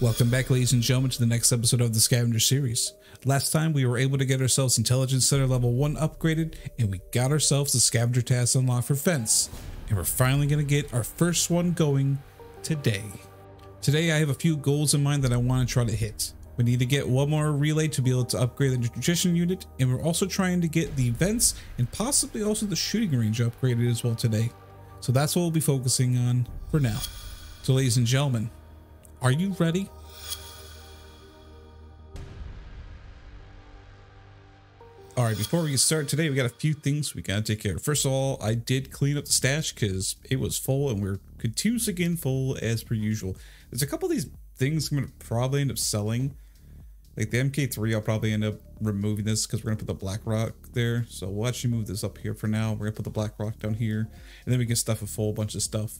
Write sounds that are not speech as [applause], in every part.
Welcome back, ladies and gentlemen, to the next episode of the Scavenger series. Last time we were able to get ourselves Intelligence Center level 1 upgraded, and we got ourselves the Scavenger task unlocked for Fence. And we're finally going to get our first one going today. Today I have a few goals in mind that I want to try to hit. We need to get one more relay to be able to upgrade the nutrition unit, and we're also trying to get the vents and possibly also the shooting range upgraded as well today. So that's what we'll be focusing on for now. So ladies and gentlemen, are you ready? All right, before we get started today, we got a few things we gotta take care of. First of all, I did clean up the stash because it was full and we're continuously again full as per usual. There's a couple of these things I'm gonna probably end up selling. Like the MK3, I'll probably end up removing this because we're gonna put the black rock there. So we'll actually move this up here for now. We're gonna put the black rock down here, and then we can stuff a full bunch of stuff.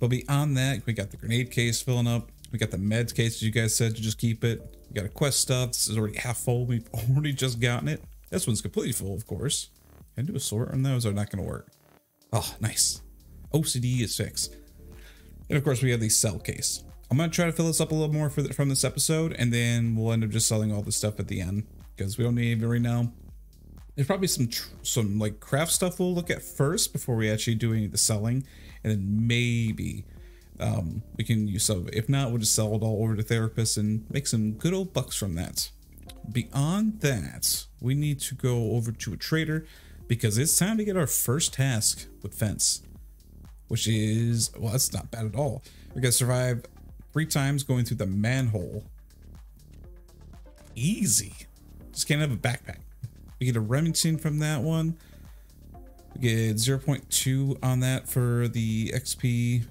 But beyond that, we got the grenade case filling up. We got the meds case, as you guys said, to just keep it. We got a quest stuff. This is already half full. We've [laughs] already just gotten it. This one's completely full, of course. Can I do a sort on those? Are not going to work. Oh, nice. OCD is fixed. And of course, we have the cell case. I'm going to try to fill this up a little more the, from this episode, and then we'll end up just selling all the stuff at the end because we don't need it right now. There's probably some some like craft stuff we'll look at first before we actually do any of the selling, and then maybe um, we can use some. If not, we'll just sell it all over to therapists and make some good old bucks from that. Beyond that, we need to go over to a trader because it's time to get our first task with fence, which is well, that's not bad at all. We gotta survive three times going through the manhole. Easy. Just can't have a backpack. We get a Remington from that one. We get 0.2 on that for the XP.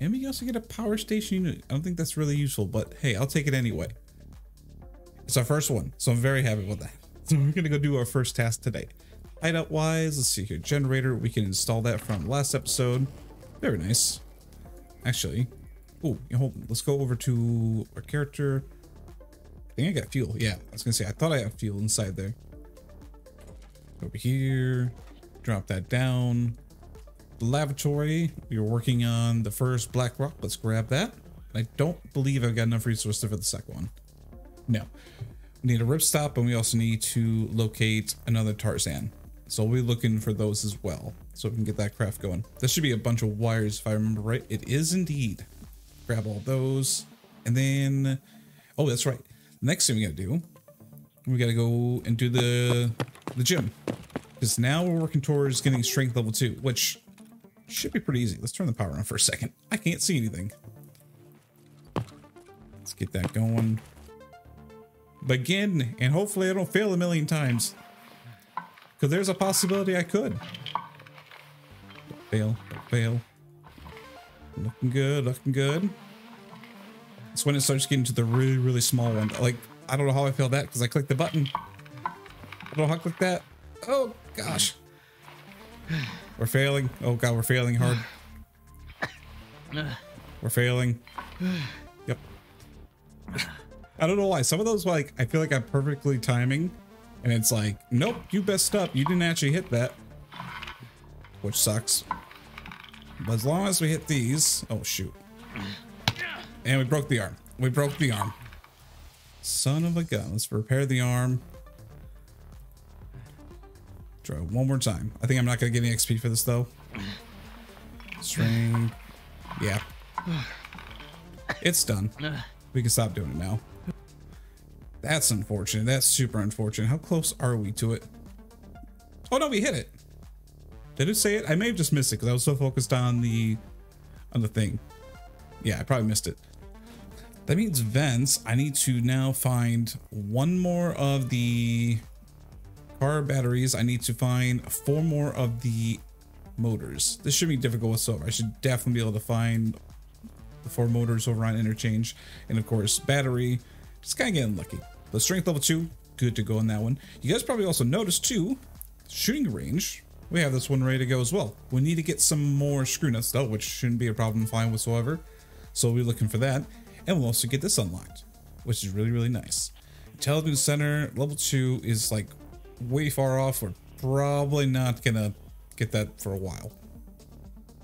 And we also get a power station unit. I don't think that's really useful, but hey, I'll take it anyway. It's our first one, so I'm very happy with that. So we're gonna go do our first task today. Hideout wise, let's see here. Generator, we can install that from last episode. Very nice. Actually, oh, hold on. Let's go over to our character. I think I got fuel. Yeah, I was gonna say, I thought I had fuel inside there. Over here, drop that down. Lavatory, we were working on the first black rock. Let's grab that. I don't believe I've got enough resources for the second one. No. We need a ripstop and we also need to locate another Tarzan. So we'll be looking for those as well. So we can get that craft going. This should be a bunch of wires if I remember right. It is indeed. Grab all those. And then, oh, that's right. Next thing we gotta do, we gotta go and do the, the gym. Because now we're working towards getting strength level two, which should be pretty easy. Let's turn the power on for a second. I can't see anything. Let's get that going begin and hopefully I don't fail a million times. Because there's a possibility I could. Don't fail, don't fail. Looking good, looking good. It's when it starts getting to the really, really small one. Like, I don't know how I failed that because I clicked the button. I don't know how I clicked that. Oh, gosh. We're failing. Oh, God, we're failing hard. We're failing. Yep. I don't know why. Some of those, like, I feel like I'm perfectly timing. And it's like, nope, you messed up. You didn't actually hit that. Which sucks. But as long as we hit these... Oh, shoot. And we broke the arm. We broke the arm. Son of a gun. Let's repair the arm. One more time. I think I'm not going to get any XP for this, though. String. Yeah. It's done. We can stop doing it now. That's unfortunate. That's super unfortunate. How close are we to it? Oh no, we hit it. Did it say it? I may have just missed it because I was so focused on the on the thing. Yeah, I probably missed it. That means vents. I need to now find one more of the car batteries. I need to find four more of the motors. This should be difficult whatsoever. I should definitely be able to find the four motors over on interchange. And of course, battery, just kind of getting lucky. The strength level two, good to go on that one. You guys probably also noticed too, shooting range. We have this one ready to go as well. We need to get some more screw nuts though, which shouldn't be a problem fine whatsoever. So we'll be looking for that. And we'll also get this unlocked, which is really, really nice. Intelligence Center level two is like way far off. We're probably not gonna get that for a while.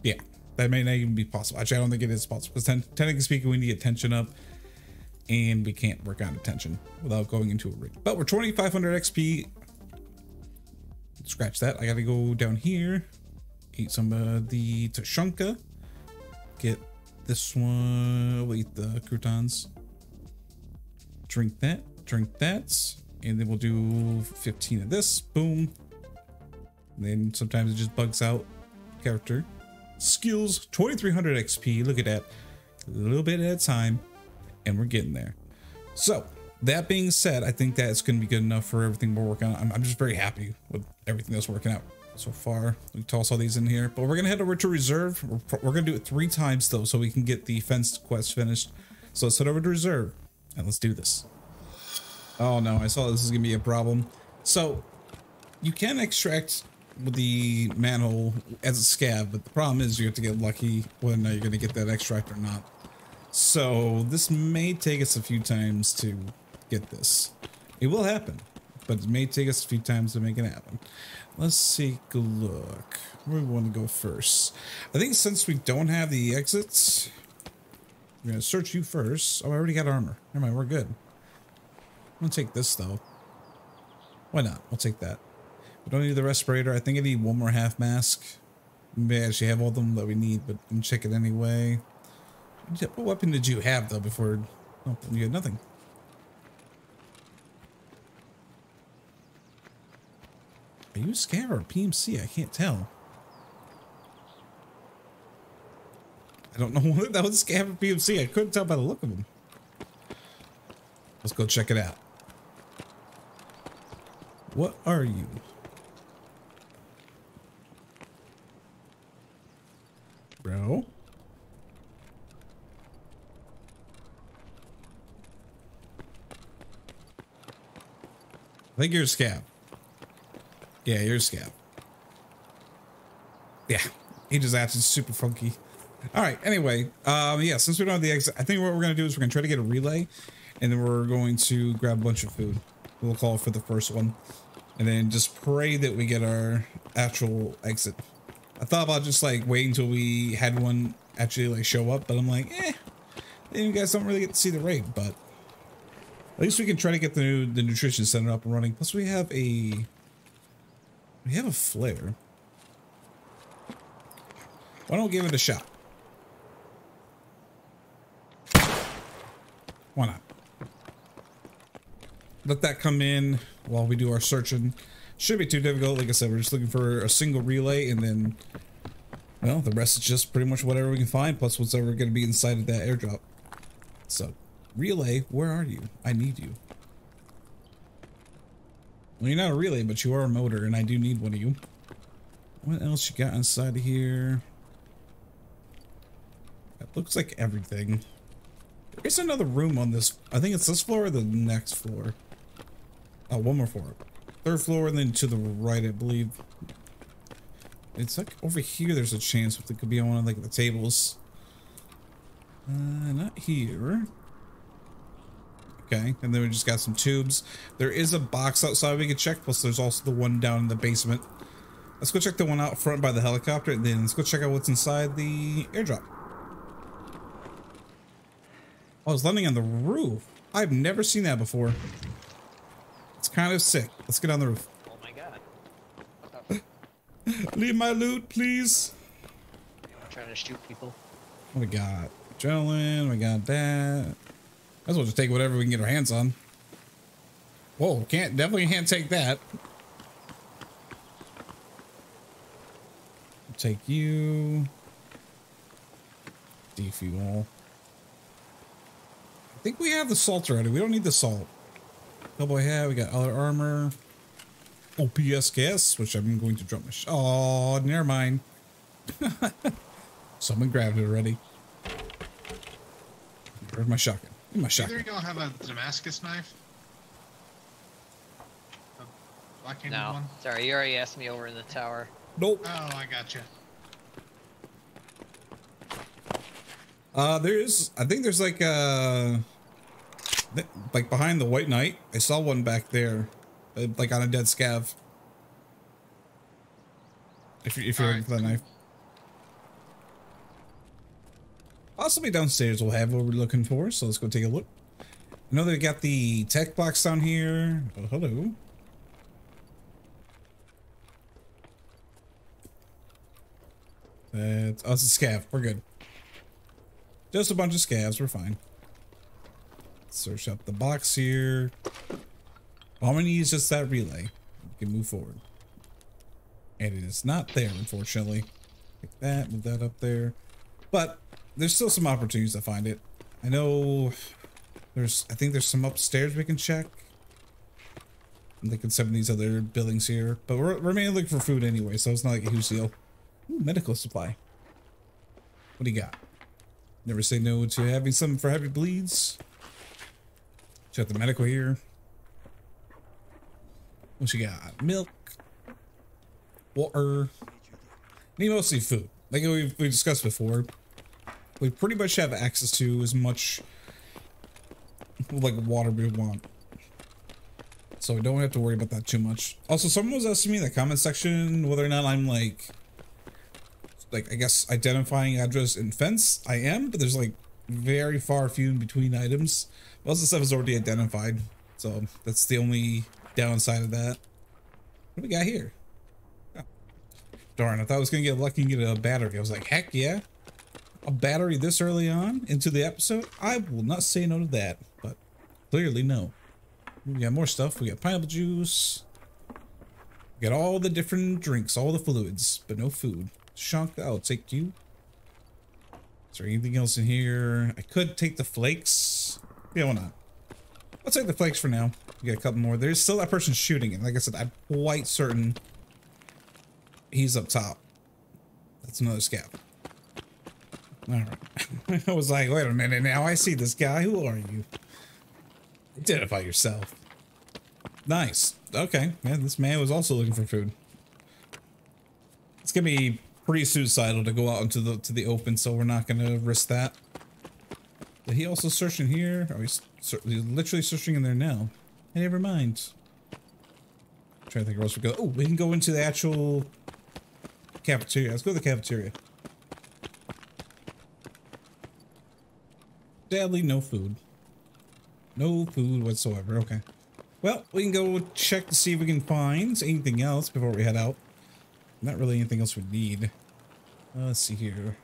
Yeah, That may not even be possible. Actually, I don't think it is possible because technically speaking, we need attention up and we can't work on attention without going into a rig. But we're 2,500 XP. Scratch that. I got to go down here, eat some of the Tushonka, get this one, we'll eat the croutons, drink that, drink that, and then we'll do 15 of this, boom. And then sometimes it just bugs out character. Skills, 2300 XP, look at that. A little bit at a time and we're getting there. So that being said, I think that's going to be good enough for everything we're working on. I'm, I'm just very happy with everything that's working out so far. We toss all these in here, but we're going to head over to reserve. We're, we're going to do it three times though, so we can get the fence quest finished. So let's head over to reserve and let's do this. Oh no, I saw this is to be a problem. So you can extract with the manhole as a scav, but the problem is you have to get lucky whether or not you're to get that extract or not. So this may take us a few times to get this. It will happen, but it may take us a few times to make it happen. Let's take a look. Where we want to go first? I think since we don't have the exits, we're to search you first. Oh, I already got armor. Never mind, we're good. I'm to take this, though. Why not? We'll take that. We don't need the respirator. I think I need one more half mask. Maybe I actually have all of them that we need, but I'm check it anyway. What weapon did you have though before? Oh, you had nothing. Are you scav or PMC? I can't tell. I don't know [laughs] what that was scav or PMC. I couldn't tell by the look of them. Let's go check it out. What are you? Bro? I think you're a scav. Yeah, you're a scav. Yeah, he just acted super funky. All right, anyway, um, yeah, since we don't have the exit, I think what we're going to do is we're going to try to get a relay, and then we're going to grab a bunch of food. We'll call for the first one, and then just pray that we get our actual exit. I thought about just like waiting until we had one actually like show up, but I'm like, eh, you guys don't really get to see the raid, but at least we can try to get the new, the nutrition center up and running. Plus we have a we have a flare. Why don't we give it a shot? Why not? Let that come in while we do our searching. Should be too difficult. Like I said, we're just looking for a single relay and then, well, the rest is just pretty much whatever we can find plus what's ever going to be inside of that airdrop. So Relay, where are you? I need you. Well, you're not a relay, but you are a motor, and I do need one of you. What else you got inside of here? It looks like everything. There's another room on this. I think it's this floor or the next floor. Oh, one more floor. Third floor, and then to the right, I believe. It's like over here, there's a chance that it could be on one of like the tables. Uh, not here. Okay, and then we just got some tubes. There is a box outside we can check, plus there's also the one down in the basement. Let's go check the one out front by the helicopter, and then let's go check out what's inside the airdrop. Oh, I was landing on the roof. I've never seen that before. Kind of sick. Let's get on the roof. Oh my god. [gasps] Leave my loot, please. I'm trying to shoot people. Oh what we got? Adrenaline, oh we got that. Might as well just take whatever we can get our hands on. Whoa, can't definitely can't take that. take you. Defuel. I think we have the salt already. We don't need the salt. Double hat. We got other armor. OPS gas, which I'm going to drop my. Oh, never mind. [laughs] Someone grabbed it already. Where's my shotgun? My shotgun. Either y'all have a Damascus knife. A no, one. sorry, you already asked me over in the tower. Nope. Oh, I got you. Uh, there's, I think there's like uh like behind the White Knight. I saw one back there, uh, like on a dead scav. If, you, if you're looking for that knife. Possibly downstairs we'll have what we're looking for, so let's go take a look. I know they got the tech box down here. Oh, hello. That's oh, it's a scav. We're good. Just a bunch of scavs. We're fine. Search up the box here. All we need is just that relay. We can move forward. And it is not there, unfortunately. Like that, move that up there. But there's still some opportunities to find it. I know there's, I think there's some upstairs we can check. I'm thinking some of these other buildings here. But we're, we're mainly looking for food anyway, so it's not like a huge deal. Ooh, medical supply. What do you got? Never say no to having something for heavy bleeds. Check the medical here. What you got? Milk. Water. Need mostly food. Like we've, we discussed before. We pretty much have access to as much like water we want. So we don't have to worry about that too much. Also, someone was asking me in the comment section whether or not I'm like like I guess identifying address and fence. I am, but there's like very far few in between items. Most of the stuff is already identified, so that's the only downside of that. What do we got here? Oh. Darn, I thought I was gonna get lucky and get a battery. I was like, heck yeah. A battery this early on into the episode? I will not say no to that, but clearly no. We got more stuff. We got pineapple juice. We got all the different drinks, all the fluids, but no food. Shunk, I'll take you. Is there anything else in here? I could take the flakes. Yeah, why not? I'll take the flakes for now. We got a couple more. There's still that person shooting it. Like I said, I'm quite certain he's up top. That's another scout. All right. [laughs] I was like, wait a minute now. I see this guy. Who are you? Identify yourself. Nice. Okay. Yeah, this man was also looking for food. It's gonna be pretty suicidal to go out into the to the open, so we're not gonna risk that. Did he also search in here? Oh, he's, he's literally searching in there now. Hey, never mind. I'm trying to think where else we go. Oh, we can go into the actual cafeteria. Let's go to the cafeteria. Sadly, no food. No food whatsoever. Okay. Well, we can go check to see if we can find anything else before we head out. Not really anything else we need. Uh, let's see here.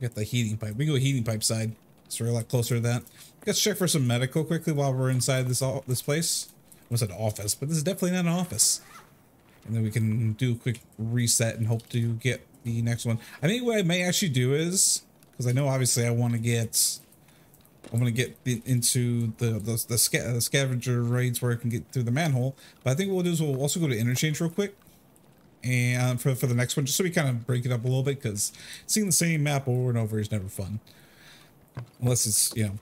Got the heating pipe. We go heating pipe side. So we're a lot closer to that. Let's check for some medical quickly while we're inside this this place. Was an office, but this is definitely not an office. And then we can do a quick reset and hope to get the next one. I think what I may actually do is, because I know obviously I want to get, I want to get into the the, the, sca the scavenger raids where I can get through the manhole. But I think what we'll do is we'll also go to interchange real quick and um, for, for the next one, just so we kind of break it up a little bit, because seeing the same map over and over is never fun. Unless it's, you know,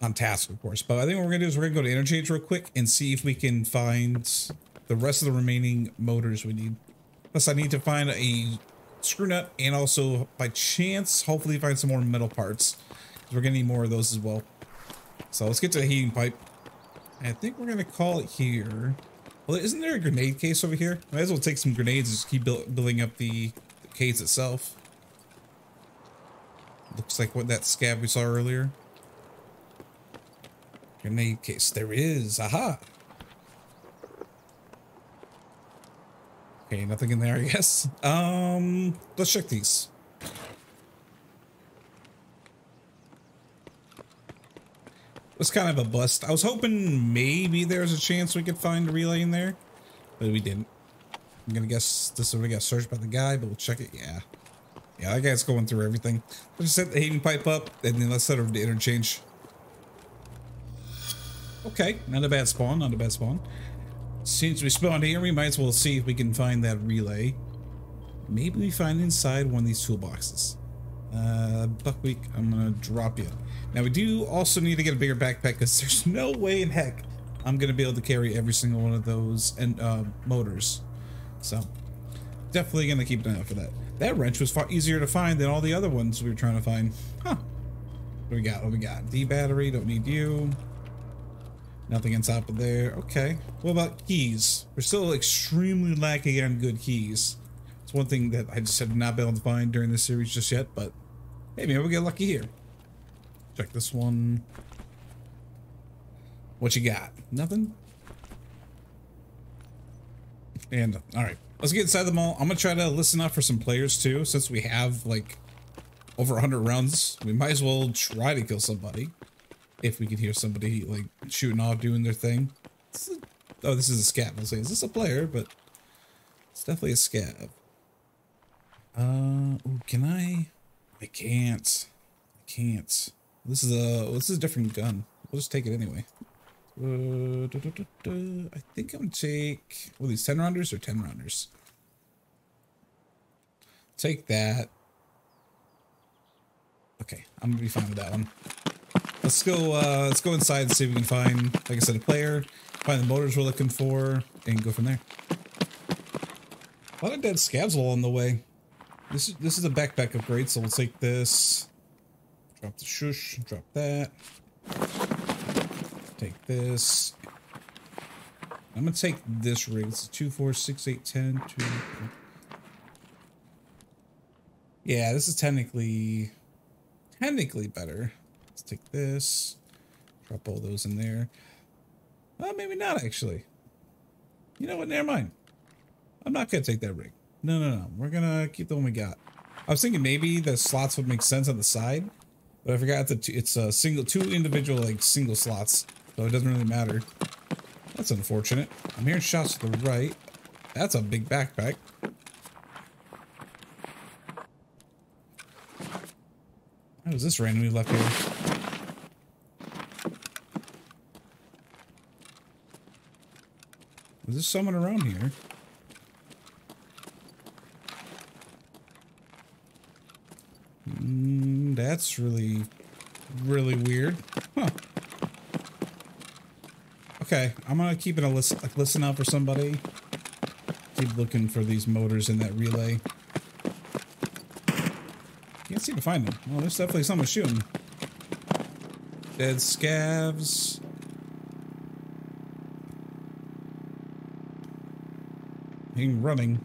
on task, of course. But I think what we're going to do is we're going to go to interchange real quick and see if we can find the rest of the remaining motors we need. Plus, I need to find a screw nut and also, by chance, hopefully find some more metal parts. Because we're going to need more of those as well. So let's get to the heating pipe. I think we're going to call it here. Well, isn't there a grenade case over here? Might as well take some grenades and just keep build, building up the, the case itself. Looks like what that scav we saw earlier. Grenade case. There is. Aha. Okay, nothing in there, I guess. Um, let's check these. Was kind of a bust. I was hoping maybe there was a chance we could find a relay in there, but we didn't. I'm gonna guess this is we got searched by the guy, but we'll check it. Yeah. Yeah, that guy's going through everything. Let's set the heating pipe up, and then let's set over the interchange. Okay, not a bad spawn, not a bad spawn. Since we spawned here, we might as well see if we can find that relay. Maybe we find inside one of these toolboxes. Uh, Buckwheat, I'm gonna drop you. Now we do also need to get a bigger backpack because [laughs] there's no way in heck I'm to be able to carry every single one of those and uh, motors. So definitely to keep an eye out for that. That wrench was far easier to find than all the other ones we were trying to find. Huh. What do we got? What do we got? D battery, don't need you. Nothing on top of there. Okay. What about keys? We're still extremely lacking on good keys. It's one thing that I just have not been able to find during this series just yet, but Hey, maybe we'll get lucky here. Check this one. What you got? Nothing? And, alright. Let's get inside the mall. I'm gonna try to listen up for some players too, since we have, like, over 100 rounds. We might as well try to kill somebody. If we could hear somebody, like, shooting off, doing their thing. This is a- oh, this is a scav. I was saying, is this a player? But it's definitely a scav. Uh, ooh, can I? I can't. I can't. This is a this is a different gun. We'll just take it anyway. Uh, duh, duh, duh. I think I'm gonna take. Well, these ten rounders or ten rounders. Take that. Okay, I'm gonna be fine with that one. Let's go. Uh, let's go inside and see if we can find, like I said, a player. Find the motors we're looking for, and go from there. A lot of dead scavs along the way. This is this is a backpack upgrade, so we'll take this. Drop the shush, drop that. Take this. I'm gonna take this rig. It's two, four, six, eight, ten, two. Yeah, this is technically technically better. Let's take this. Drop all those in there. Well, maybe not actually. You know what? Never mind. I'm not gonna take that rig. No, no, no. We're gonna keep the one we got. I was thinking maybe the slots would make sense on the side, but I forgot that it's a single, two individual like single slots, so it doesn't really matter. That's unfortunate. I'm hearing shots to the right. That's a big backpack. How this randomly left here? Is there someone around here? Mm, that's really, really weird. Huh. Okay, I'm gonna keep it a listen, like, listen out for somebody. Keep looking for these motors in that relay. Can't seem to find them. Well, there's definitely someone shooting. Dead scavs. Hang running.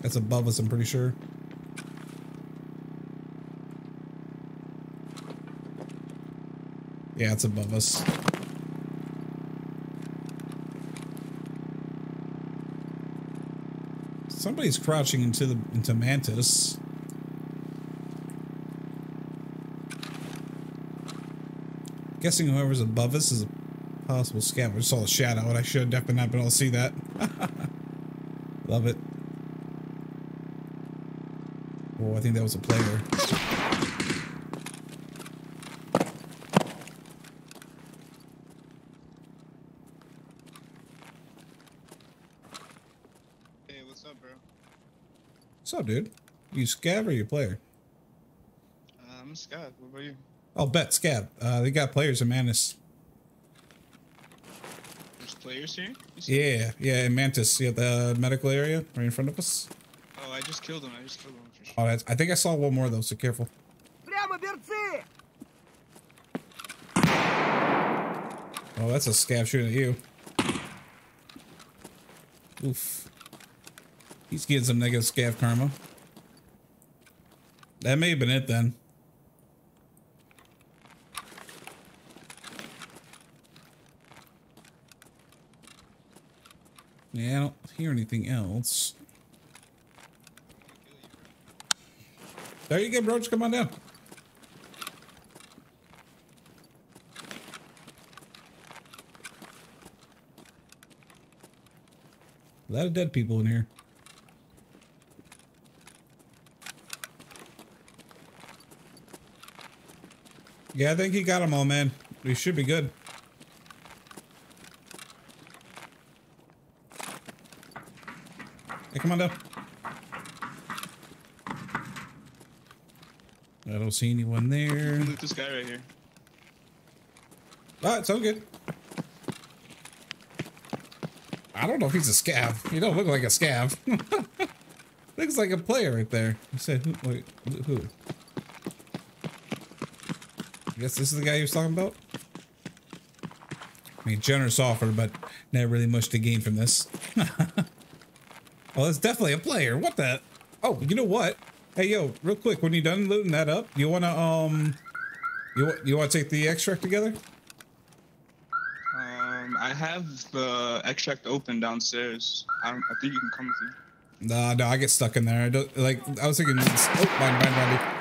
That's above us, I'm pretty sure. Yeah, it's above us. Somebody's crouching into the into Mantis. Guessing whoever's above us is a possible scav. I saw a shadow and I should have definitely not been able to see that. [laughs] Love it. Oh, I think that was a player. Hey, what's up, bro? dude. You scav or you player? Uh, I'm scav. What about you? I'll bet scav. Uh, they got players in mantis. There's players here? Yeah, yeah, in Mantis. Yeah, the medical area right in front of us. Oh, I just killed him. I just killed him. Sure. Oh, that's, I think I saw one more, though, so careful. Oh, that's a scav shooting at you. Oof. He's getting some negative scav karma. That may have been it then. Yeah, I don't hear anything else. There you go, bro. Just come on down. A lot of dead people in here. Yeah, I think he got them all, man. We should be good. Hey, come on down. I don't see anyone there. Look, this guy right here. Ah, it's all good. I don't know if he's a scav. He don't look like a scav. [laughs] Looks like a player right there. You said who? Wait, who? I guess this is the guy he was talking about. I mean, generous offer, but not really much to gain from this. [laughs] well, it's definitely a player. What the? Oh, you know what? Hey, yo, real quick, when you done looting that up, you wanna um, you you wanna take the extract together? Um, I have the extract open downstairs. I, don't, I think you can come with me. Nah, no, I get stuck in there. I don't like. I was thinking. Oh, mind, mind, mind.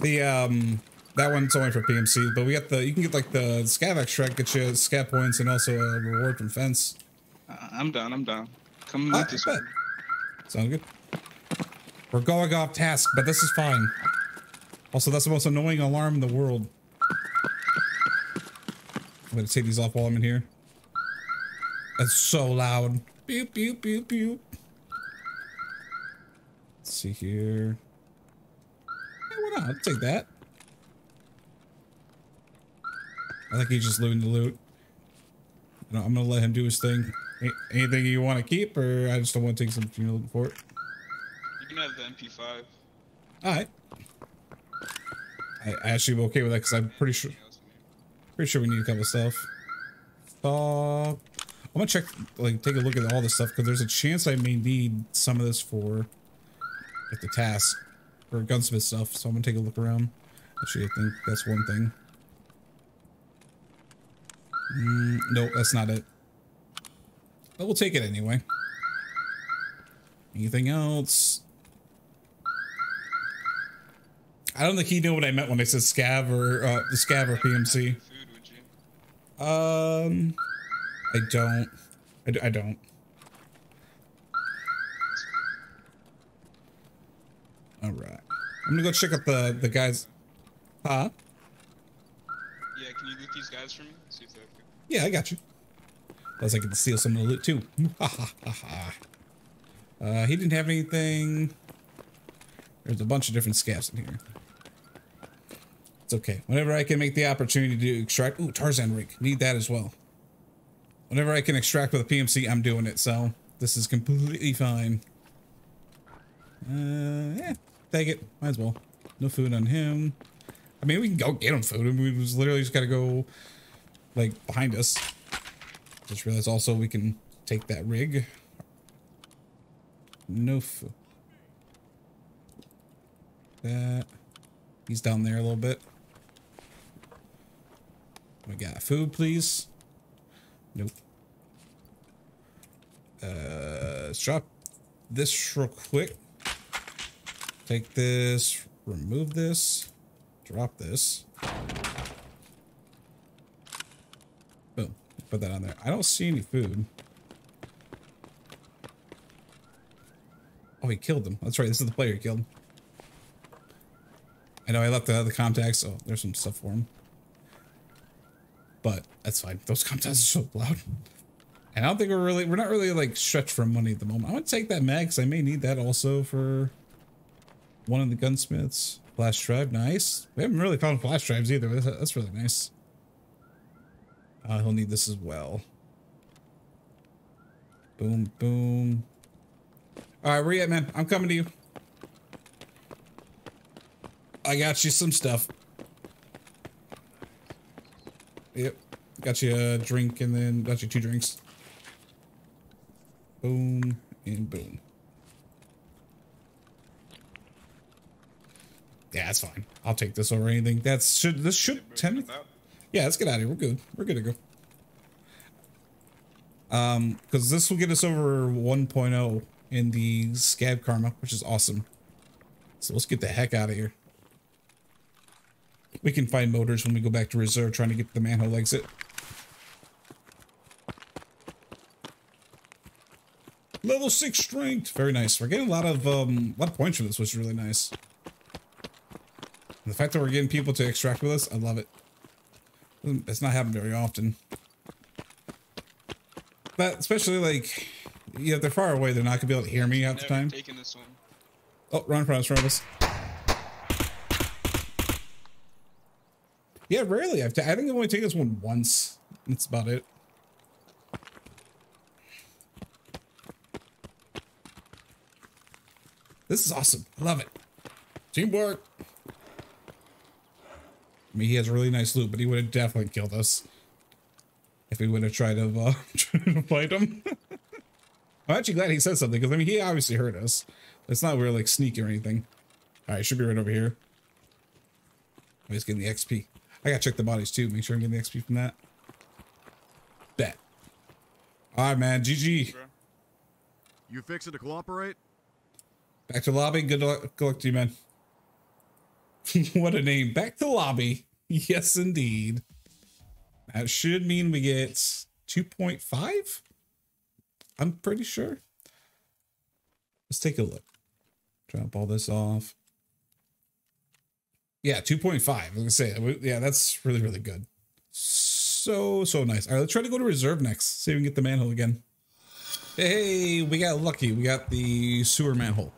The um, that one's only for PMC, but we got the. You can get like the scav extract, get you scav points, and also a reward from fence. Uh, I'm down. I'm down. Come with this one. Sound good? We're going off task, but this is fine. Also, that's the most annoying alarm in the world. I'm gonna take these off while I'm in here. That's so loud. Beep, beep, beep, beep. Let's see here. Not? I'll take that. I think he's just looting the loot. I'm gonna let him do his thing. Anything you want to keep, or I just don't want to take something you're looking for it. You can have the MP5. All right. I actually am okay with that because I'm pretty sure Anything else in here? pretty sure we need a couple of stuff. Uh, I'm gonna check, like, take a look at all this stuff because there's a chance I may need some of this for like the task for gunsmith stuff. So I'm gonna take a look around. Actually, I think that's one thing. Mm, no, that's not it. But we'll take it anyway. Anything else? I don't think he knew what I meant when I said scav or uh, the scav or PMC. Food, would you? Um, I don't. I, I don't. All right. I'm gonna go check out the the guys. Huh? Yeah, can you loot these guys for me? See if they're good. Yeah, I got you. Plus, I get to steal some of the loot too. Ha ha ha ha. Uh, he didn't have anything. There's a bunch of different scavs in here. It's okay. Whenever I can make the opportunity to extract, ooh, Tarzan rig, need that as well. Whenever I can extract with a PMC, I'm doing it. So this is completely fine. Uh, yeah, take it. Might as well. No food on him. I mean, we can go get him food. I mean, we just literally just gotta go like behind us. Just realized also we can take that rig. No food. That he's down there a little bit. We got food, please. Nope. Uh, let's drop this real quick. Take this, remove this, drop this. Boom. Put that on there. I don't see any food. Oh, he killed them. That's right. This is the player he killed. I know I left the other contacts, Oh, there's some stuff for him. But that's fine. Those contacts are so loud. And I don't think we're really, we're not really like stretched for money at the moment. I'm gonna take that mag 'cause I may need that also for one of the gunsmiths. Flash drive, nice. We haven't really found flash drives either. That's, really nice. Uh, he'll need this as well. Boom, boom. All right, where you at, man? I'm coming to you. I got you some stuff. Yep. Got you a drink and then got you two drinks. Boom and boom. Yeah, that's fine. I'll take this over anything. That's should this should ten. Yeah, let's get out of here. We're good. We're good to go. Um, because this will get us over 1.0 in the scav karma, which is awesome. So let's get the heck out of here. We can find motors when we go back to reserve, trying to get the manhole exit. Level six strength, very nice. We're getting a lot of um, a lot of points for this, which is really nice. And the fact that we're getting people to extract with us, I love it. Mm, it's not happening very often. But especially like, yeah, they're far away, they're not gonna be able to hear me half the time. taken this one. Oh, run front us, run us. Yeah, rarely. I've I think I've only taken this one once. That's about it. This is awesome. I love it. Teamwork. I mean, he has a really nice loot, but he would have definitely killed us if we would have tried to, uh, [laughs] tried to fight him. [laughs] I'm actually glad he said something because I mean he obviously heard us. It's not we're like sneaking or anything. All right, should be right over here. He's getting the XP. I gotta check the bodies too. Make sure I'm getting the XP from that. Bet. All right, man. GG. You fixing to cooperate? Back to lobby. Good luck, good luck to you, man. [laughs] what a name. Back to lobby. Yes, indeed. That should mean we get 2.5. I'm pretty sure. Let's take a look. Drop all this off. Yeah, 2.5. I was gonna say, yeah, that's really, really good. So, so nice. All right, let's try to go to reserve next. See if we can get the manhole again. Hey, we got lucky. We got the sewer manhole.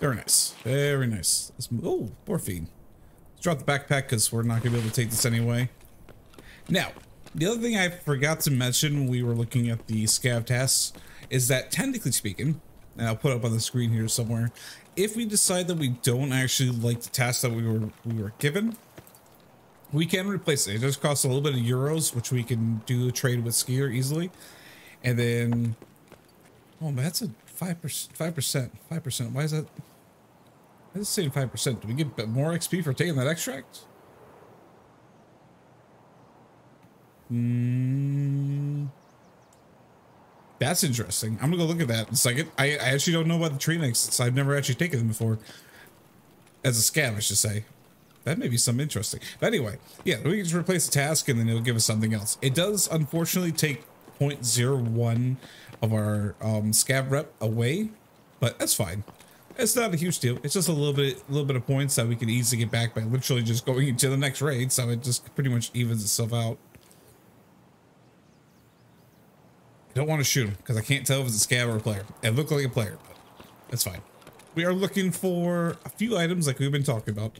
Very nice. Very nice. Let's move. Oh, morphine. Drop the backpack because we're not going to be able to take this anyway. Now, the other thing I forgot to mention when we were looking at the scav tasks is that technically speaking, and I'll put up on the screen here somewhere, if we decide that we don't actually like the task that we were we were given, we can replace it. It just costs a little bit of euros, which we can do trade with Skier easily. And then, oh, that's a 5%, 5%, 5%. Why is that? Why is saying 5%? Do we get more XP for taking that extract? Hmm. That's interesting. I'm gonna go look at that in a second. I, I actually don't know about the tree next. I've never actually taken them before. As a scam, I should say. That may be some interesting. But anyway, yeah, we can just replace the task and then it'll give us something else. It does unfortunately take 0.01 of our um, scav rep away, but that's fine. It's not a huge deal. It's just a little bit, little bit of points that we can easily get back by literally just going into the next raid. So it just pretty much evens itself out. I don't want to shoot him because I can't tell if it's a scav or a player. It looked like a player, but that's fine. We are looking for a few items like we've been talking about.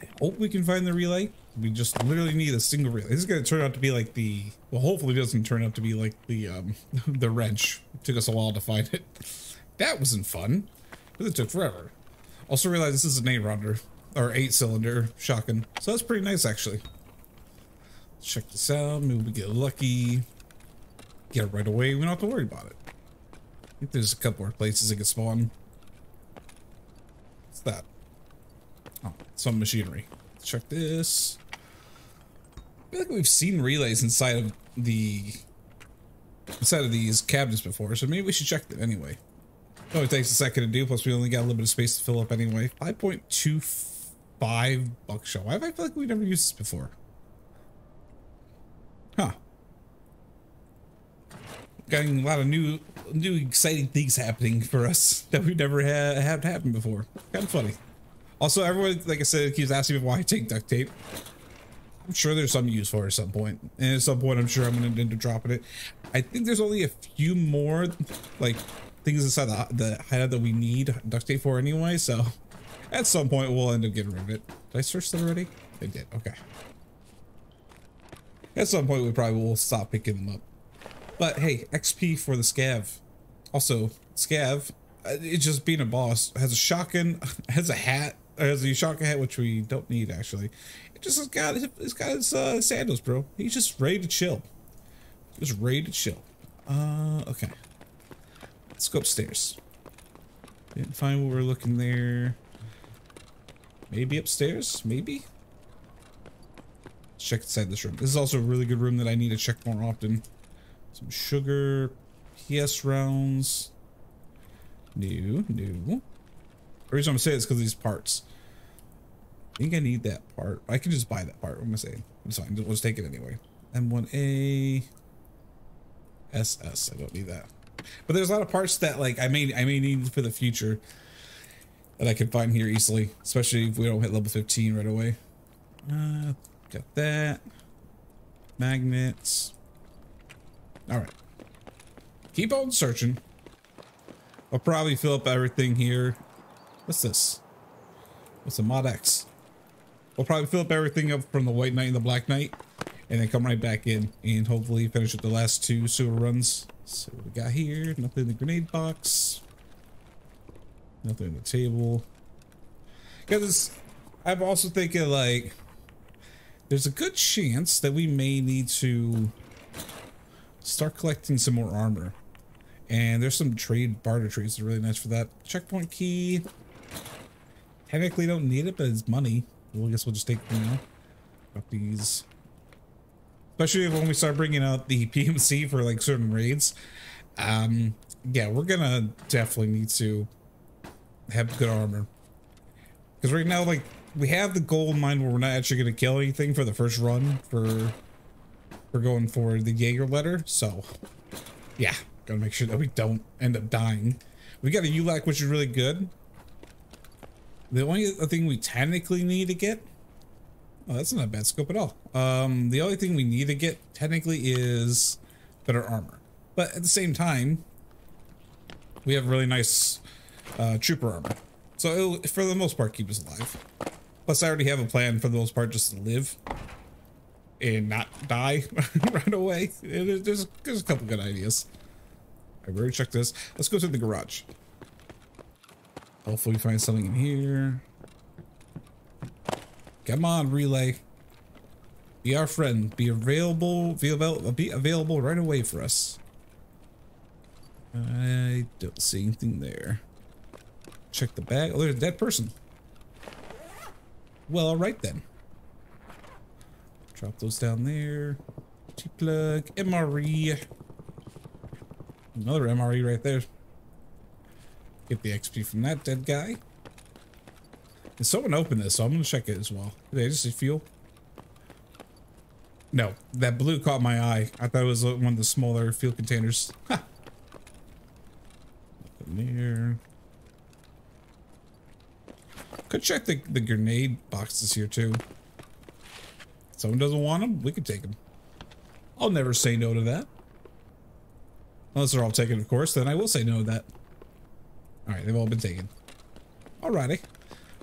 I hope we can find the relay. We just literally need a single relay. This is going to turn out to be like the, well, hopefully it doesn't turn out to be like the, um, [laughs] the wrench. It took us a while to find it. That wasn't fun. It took forever. Also realized this is an eight rounder or eight cylinder shotgun. So that's pretty nice actually. Let's check this out. Maybe we get lucky. Get it right away. We don't have to worry about it. I think there's a couple more places it can spawn. What's that? Oh, some machinery. Let's check this. I feel like we've seen relays inside of the inside of these cabinets before, so maybe we should check them anyway. Oh, it takes a second to do, plus we only got a little bit of space to fill up anyway. 5.25 buckshot. Why have I feel like we never used this before? Huh. Getting a lot of new new exciting things happening for us [laughs] that we never had had happen before. Kind of funny. Also, everyone, like I said, keeps asking me why I take duct tape. I'm sure there's some use for it at some point. And at some point, I'm sure I'm going to end up dropping it. I think there's only a few more, like, things inside the, the hideout that we need duct tape for anyway. So, at some point, we'll end up getting rid of it. Did I search that already? I did. Okay. At some point, we probably will stop picking them up. But hey, XP for the scav. Also, scav, uh, it's just being a boss, has a shotgun, [laughs] has a hat, has a shotgun hat, which we don't need actually. It just has got, it's got his uh, sandals, bro. He's just ready to chill. Just ready to chill. Uh, okay. Let's go upstairs. Didn't find what we're looking there. Maybe upstairs? Maybe? Let's check inside this room. This is also a really good room that I need to check more often. Some sugar, PS rounds. New, new. The reason I'm saying is because of these parts. I think I need that part. I can just buy that part. What am I saying? It's fine. Just take it anyway. M1A. SS. I don't need that. But there's a lot of parts that like I may I may need for the future that I can find here easily, especially if we don't hit level 15 right away. Uh, got that. Magnets. All right. Keep on searching. I'll probably fill up everything here. What's this? What's a mod X? We'll probably fill up everything up from the White Knight and the Black Knight, and then come right back in and hopefully finish up the last two sewer runs. So what we got here? Nothing in the grenade box. Nothing in the table. Because I'm also thinking like, there's a good chance that we may need to start collecting some more armor. And there's some trade barter trees that are really nice for that. Checkpoint key. Technically don't need it, but it's money. Well, I guess we'll just take it now. Got these. Especially when we start bringing out the [laughs] PMC for like certain raids. Um, yeah, we're gonna definitely need to have good armor. Because right now, like, we have the goal in mind where we're not actually gonna kill anything for the first run for for going for the Jaeger letter. So, yeah, gotta make sure that we don't end up dying. We got a ULACH, which is really good. The only thing we technically need to get Oh, that's not a bad scope at all. Um, the only thing we need to get technically is better armor. But at the same time, we have really nice uh, trooper armor. So it'll, for the most part, keep us alive. Plus, I already have a plan for the most part just to live and not die [laughs] right away. There's, there's a couple good ideas. I already checked this. Let's go to the garage. Hopefully we find something in here. Come on, relay. Be our friend. Be available. Be available. Be available right away for us. I don't see anything there. Check the bag. Oh, there's a dead person. Well, all right then. Drop those down there. T-plug. MRE. Another MRE right there. Get the XP from that dead guy. Can someone opened this? So I'm to check it as well. Did I just see fuel? No, that blue caught my eye. I thought it was one of the smaller fuel containers. Ha! Nothing there. Could check the, the grenade boxes here too. Someone doesn't want them, we could take them. I'll never say no to that. Unless they're all taken, of course, then I will say no to that. Alright, they've all been taken. Alrighty.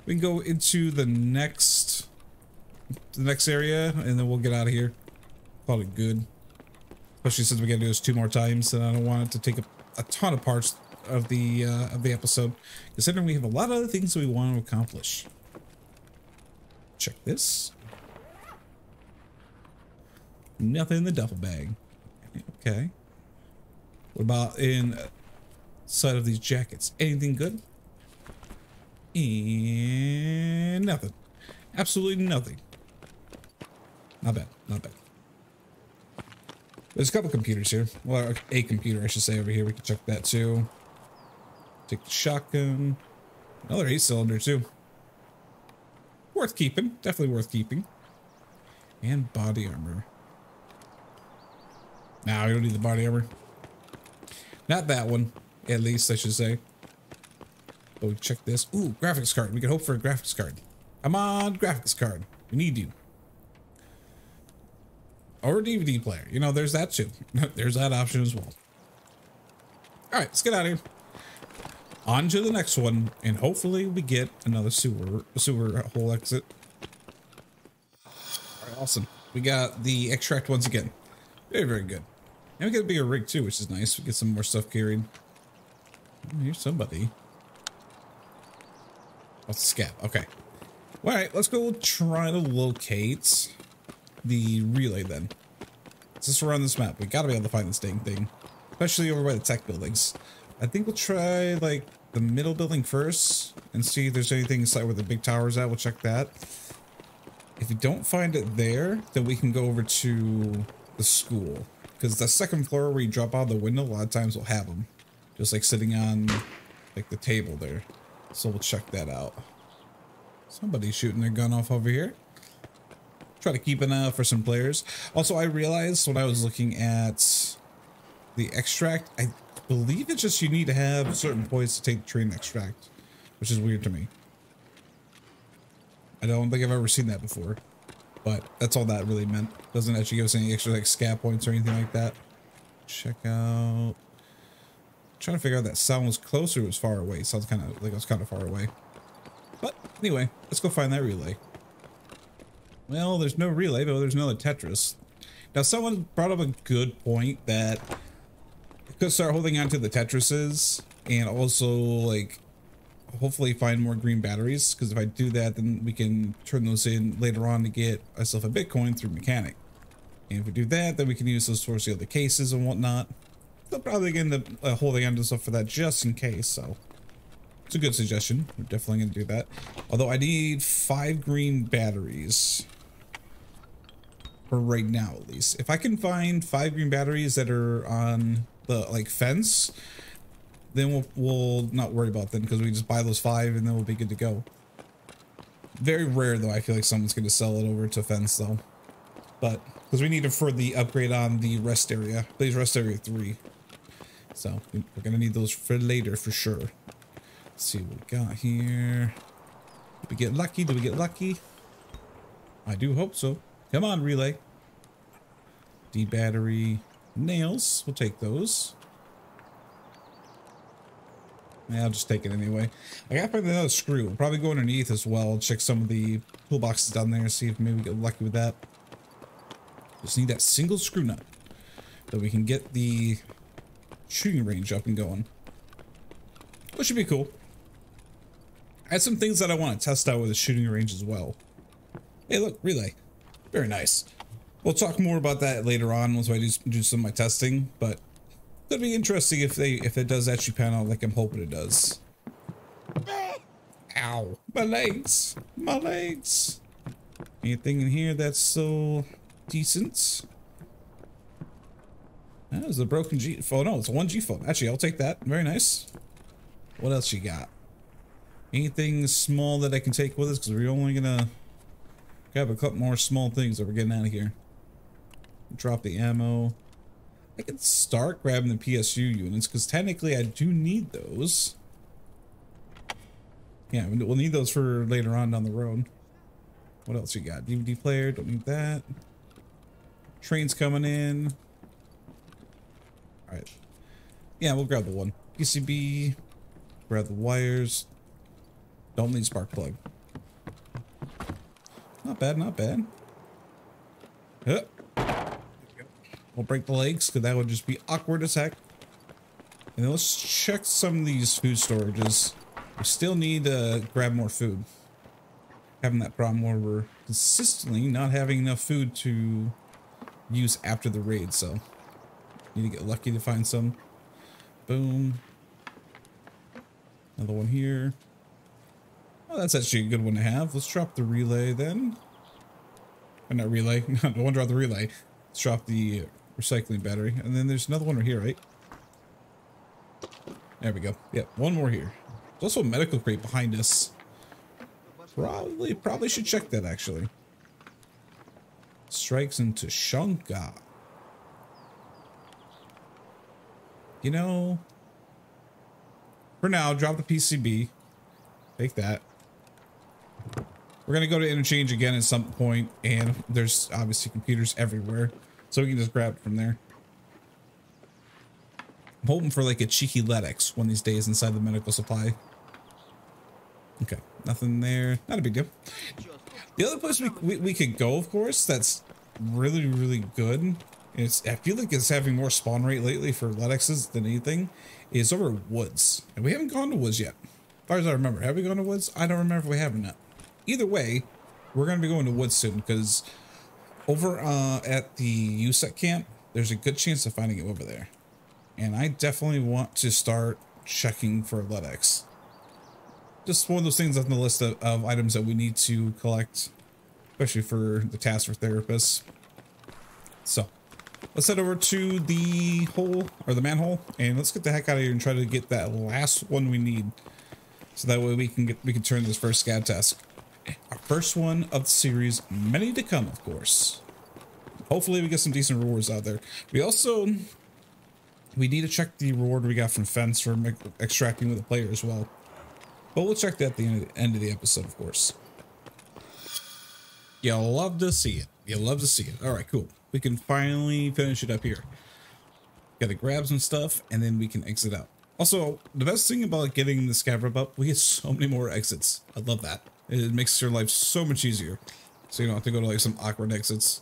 We can go into the next the next area and then we'll get out of here. Probably good. Especially since we gotta do this two more times and I don't want it to take a, a ton of parts of the uh, of the episode. Considering we have a lot of other things we want to accomplish. Check this. Nothing in the duffel bag. Okay. What about in side of these jackets? Anything good? And nothing. Absolutely nothing. Not bad. Not bad. There's a couple computers here. Well, a computer, I should say, over here. We can check that too. Take the shotgun. Another eight cylinder too. Worth keeping. Definitely worth keeping. And body armor. Now we don't need the body armor. Not that one, at least I should say. We check this. Ooh, graphics card. We can hope for a graphics card. Come on, graphics card. We need you. Or a DVD player. You know, there's that too. [laughs] there's that option as well. All right, let's get out of here. On to the next one, and hopefully we get another sewer sewer hole exit. All right, awesome. We got the extract once again. Very, very good. And we get a bigger rig too, which is nice. We get some more stuff carried. Oh, here's somebody. Okay. All right, let's go try to locate the relay then. Since we're on this map, we gotta be able to find this dang thing. Especially over by the tech buildings. I think we'll try like the middle building first and see if there's anything inside where the big tower's at. We'll check that. If we don't find it there, then we can go over to the school. Because the second floor where you drop out the window, a lot of times we'll have them. Just like sitting on like the table there. So we'll check that out. Somebody's shooting their gun off over here. Try to keep an eye out for some players. Also, I realized when I was looking at the extract, I believe it's just you need to have certain points to take train extract, which is weird to me. I don't think I've ever seen that before, but that's all that really meant. Doesn't actually give us any extra like scav points or anything like that. Check out. Trying to figure out that sound was closer, it was far away. Sounds kind of like it was kind of far away. But anyway, let's go find that relay. Well, there's no relay, but there's another Tetris. Now, someone brought up a good point that I could start holding on to the Tetrises and also, like, hopefully find more green batteries. Because if I do that, then we can turn those in later on to get ourselves a Bitcoin through Mechanic. And if we do that, then we can use those towards the other cases and whatnot. They'll probably end up uh, holding to stuff for that just in case. So it's a good suggestion. We're definitely gonna do that. Although I need five green batteries for right now, at least. If I can find five green batteries that are on the like fence, then we'll we'll not worry about them because we just buy those five and then we'll be good to go. Very rare though. I feel like someone's gonna sell it over to fence though, but because we need it for the upgrade on the rest area. Please rest area three. So we're gonna need those for later for sure. Let's see what we got here. Did we get lucky? Do we get lucky? I do hope so. Come on, relay. D battery nails. We'll take those. Yeah, I'll just take it anyway. I gotta find another screw. We'll probably go underneath as well. Check some of the toolboxes down there. See if maybe we get lucky with that. Just need that single screw nut. That we can get the shooting range up and going. Which should be cool. I had some things that I want to test out with the shooting range as well. Hey, look, relay. Very nice. We'll talk more about that later on once I do, do some of my testing, but it'll be interesting if they if it does actually pan out like I'm hoping it does. Ow, my legs, my legs. Anything in here that's so decent? That is a broken GPhone. Oh, it's a one GPhone. Actually, I'll take that. Very nice. What else you got? Anything small that I can take with us? Because we're only gonna grab a couple more small things that we're getting out of here. Drop the ammo. I can start grabbing the PSU units because technically I do need those. Yeah, we'll need those for later on down the road. What else you got? DVD player, don't need that. Trains coming in. Alright. Yeah, we'll grab the one. PCB. Grab the wires. Don't need spark plug. Not bad, not bad. Huh. We'll break the legs because that would just be awkward as heck. And then let's check some of these food storages. We still need to grab more food. Having that problem where we're consistently not having enough food to use after the raid, so need to get lucky to find some. Boom. Another one here. Oh, that's actually a good one to have. Let's drop the relay then. Or not relay. [laughs] No, don't drop the relay. Let's drop the recycling battery. And then there's another one right here, right? There we go. Yep, one more here. There's also a medical crate behind us. Probably, probably should check that actually. Strikes into Shanka. You know, for now, drop the PCB. Take that. We're going to go to interchange again at some point, and there's obviously computers everywhere, so we can just grab it from there. I'm hoping for like a cheeky LEDX one of these days inside the medical supply. Okay, nothing there. Not a big deal. The other place we, we, we could go, of course, that's really, really good. It's I feel like it's having more spawn rate lately for LEDXs than anything. Is over Woods. And we haven't gone to Woods yet. As far as I remember. Have we gone to Woods? I don't remember if we have or not. Either way, we're going to be going to Woods soon because over uh, at the USEC camp, there's a good chance of finding it over there. And I definitely want to start checking for LEDX. Just one of those things on the list of, of items that we need to collect, especially for the task for therapists. So, let's head over to the hole, or the manhole, and let's get the heck out of here and try to get that last one we need. So that way we can get we can turn this first scav task. Our first one of the series, many to come, of course. Hopefully we get some decent rewards out there. We also we need to check the reward we got from Fence for extracting with the player as well. But we'll check that at the end of the, end of the episode, of course. You'll love to see it. You'll love to see it. All right, cool. We can finally finish it up here. Gotta grab some stuff, and then we can exit out. Also, the best thing about getting the scav up, we get so many more exits. I love that. It makes your life so much easier. So you don't have to go to like some awkward exits.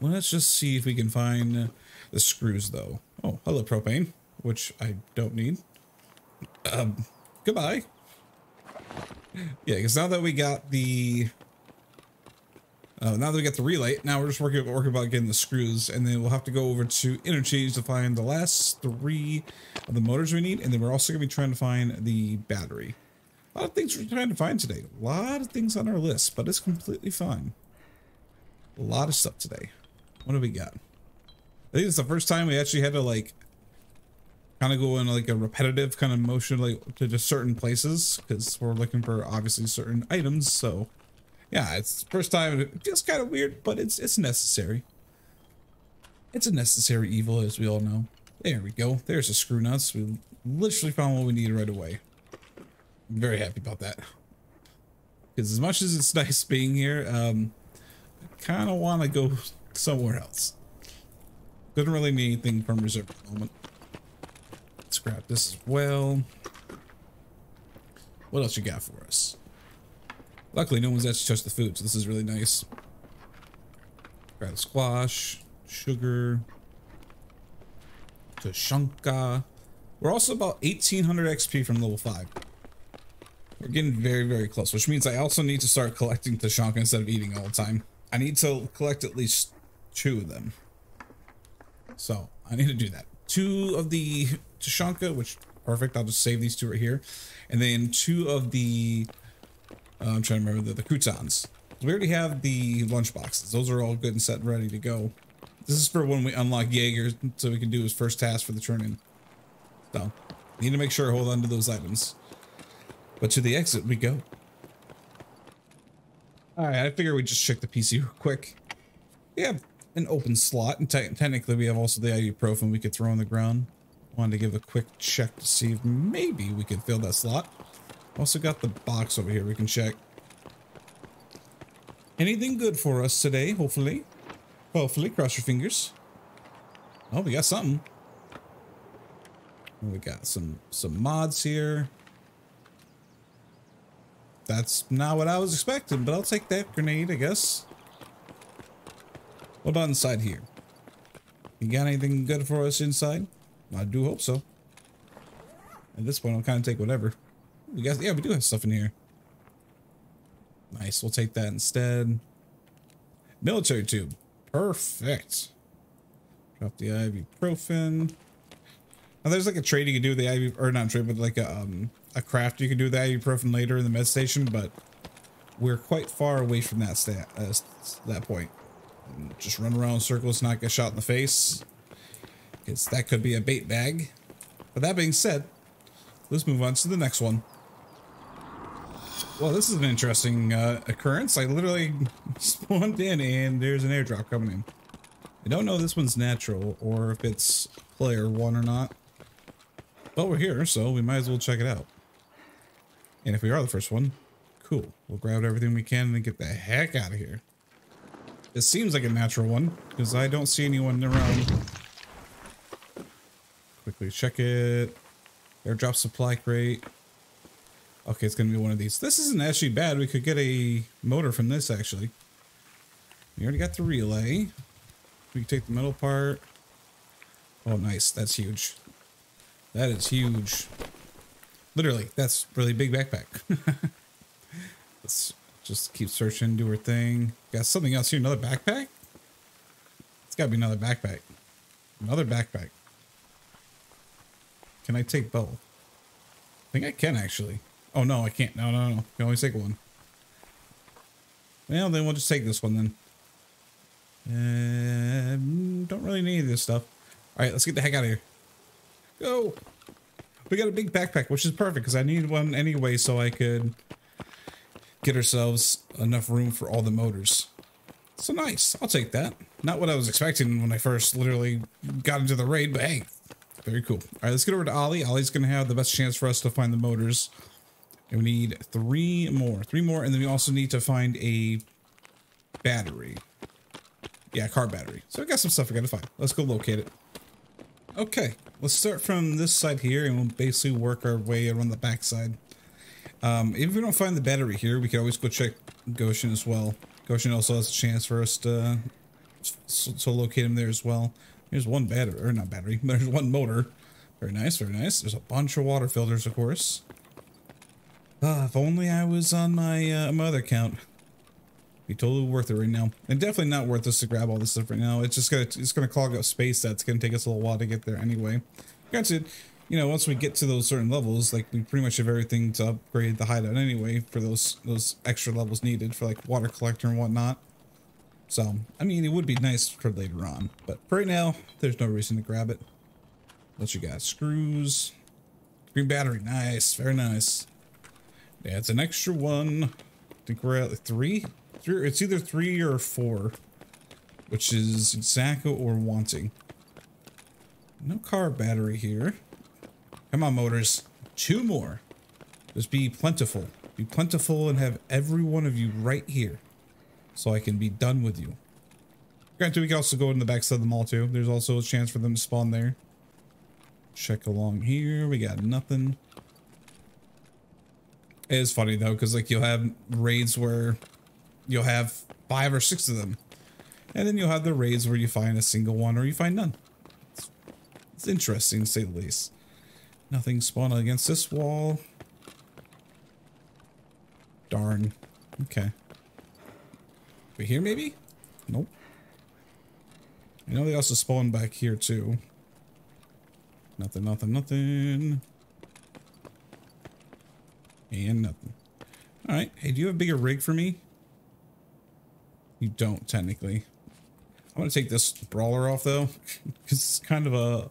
Let's just see if we can find the screws though. Oh, hello propane, which I don't need. Um, goodbye. [laughs] Yeah, because now that we got the Uh, now that we got the relay, now we're just working, working about getting the screws, and then we'll have to go over to interchange to find the last three of the motors we need, and then we're also going to be trying to find the battery. A lot of things we're trying to find today. A lot of things on our list, but it's completely fine. A lot of stuff today. What do we got? I think it's the first time we actually had to like kind of go in like a repetitive kind of motion like to just certain places because we're looking for obviously certain items so yeah it's the first time it feels kind of weird but it's it's necessary. It's a necessary evil as we all know. There we go. There's the screw nuts. We literally found what we needed right away. I'm very happy about that. Because as much as it's nice being here um I kind of want to go somewhere else. Couldn't really need anything from reserve at the moment. Let's grab this as well. What else you got for us? Luckily, no one's actually touched the food, so this is really nice. Grab the squash, sugar, Tushonka. We're also about 1800 XP from level 5. We're getting very, very close, which means I also need to start collecting Tushonka instead of eating all the time. I need to collect at least two of them. So, I need to do that. Two of the Tushonka, which perfect. I'll just save these two right here. And then two of the, uh, I'm trying to remember the, the croutons. We already have the lunch boxes. Those are all good and set and ready to go. This is for when we unlock Jaeger, so we can do his first task for the turn-in. So, need to make sure I hold on to those items. But to the exit we go. Alright, I figure we just check the PC real quick. We have an open slot, and te technically we have also the ibuprofen we could throw on the ground. Wanted to give a quick check to see if maybe we could fill that slot. Also got the box over here we can check. Anything good for us today, hopefully. Hopefully, cross your fingers. Oh, we got something. Oh, we got some some mods here. That's not what I was expecting, but I'll take that grenade, I guess. What about inside here? You got anything good for us inside? I do hope so. At this point, I'll kind of take whatever. We got, yeah, we do have stuff in here. Nice, we'll take that instead. Military tube. Perfect. Drop the ibuprofen. Now there's like a trade you can do with the ibuprofen, or not trade, but like a, um, a craft you can do with the ibuprofen later in the med station, but we're quite far away from that stat, uh, that point. Just run around in circles, not get shot in the face. Because that could be a bait bag. But that being said, let's move on to the next one. Well, this is an interesting uh, occurrence. I literally [laughs] spawned in and there's an airdrop coming in. I don't know if this one's natural or if it's player one or not. But we're here, so we might as well check it out. And if we are the first one, cool. We'll grab everything we can and get the heck out of here. It seems like a natural one because I don't see anyone around. Quickly check it. Airdrop supply crate. Okay, it's going to be one of these. This isn't actually bad. We could get a motor from this, actually. We already got the relay. We can take the metal part. Oh, nice. That's huge. That is huge. Literally, that's really big backpack. [laughs] Let's just keep searching, do our thing. Got something else here. Another backpack? It's got to be another backpack. Another backpack. Can I take both? I think I can actually. Oh no, I can't. No, no, no. I can only take one. Well, then we'll just take this one then. Um, don't really need this stuff. All right, let's get the heck out of here. Go. We got a big backpack, which is perfect because I need one anyway so I could get ourselves enough room for all the motors. So nice. I'll take that. Not what I was expecting when I first literally got into the raid, but hey, very cool. All right, let's get over to OLI. OLI's going to have the best chance for us to find the motors. And we need three more. Three more, and then we also need to find a battery. Yeah, car battery. So I got some stuff we got to find. Let's go locate it. Okay, let's start from this side here, and we'll basically work our way around the back side. Um, if we don't find the battery here, we can always go check Goshan as well. Goshan also has a chance for us to, to locate him there as well. Here's one battery, or not battery, [laughs] there's one motor. Very nice, very nice. There's a bunch of water filters, of course. Ah, if only I was on my, uh, my account. Be totally worth it right now. And definitely not worth us to grab all this stuff right now. It's just gonna it's gonna clog up space that's gonna take us a little while to get there anyway. Granted, you know, once we get to those certain levels, like we pretty much have everything to upgrade the hideout anyway for those those extra levels needed for like water collector and whatnot. So, I mean, it would be nice for later on, but for right now, there's no reason to grab it. What you got? Screws. Green battery. Nice. Very nice. Yeah, it's an extra one. I think we're at three? three. It's either three or four, which is Zaka or Wanting. No car battery here. Come on, motors. Two more. Just be plentiful. Be plentiful and have every one of you right here so I can be done with you. Granted, we can also go in the backside of the mall too. There's also a chance for them to spawn there. Check along here. We got nothing. It is funny though, because like you'll have raids where you'll have five or six of them. And then you'll have the raids where you find a single one or you find none. It's, it's interesting to say the least. Nothing spawned against this wall. Darn. Okay. We here maybe? Nope. I know they also spawn back here too. Nothing, nothing, nothing. And nothing. Alright. Hey, do you have a bigger rig for me? You don't, technically. I'm gonna take this brawler off though. [laughs] Because it's kind of a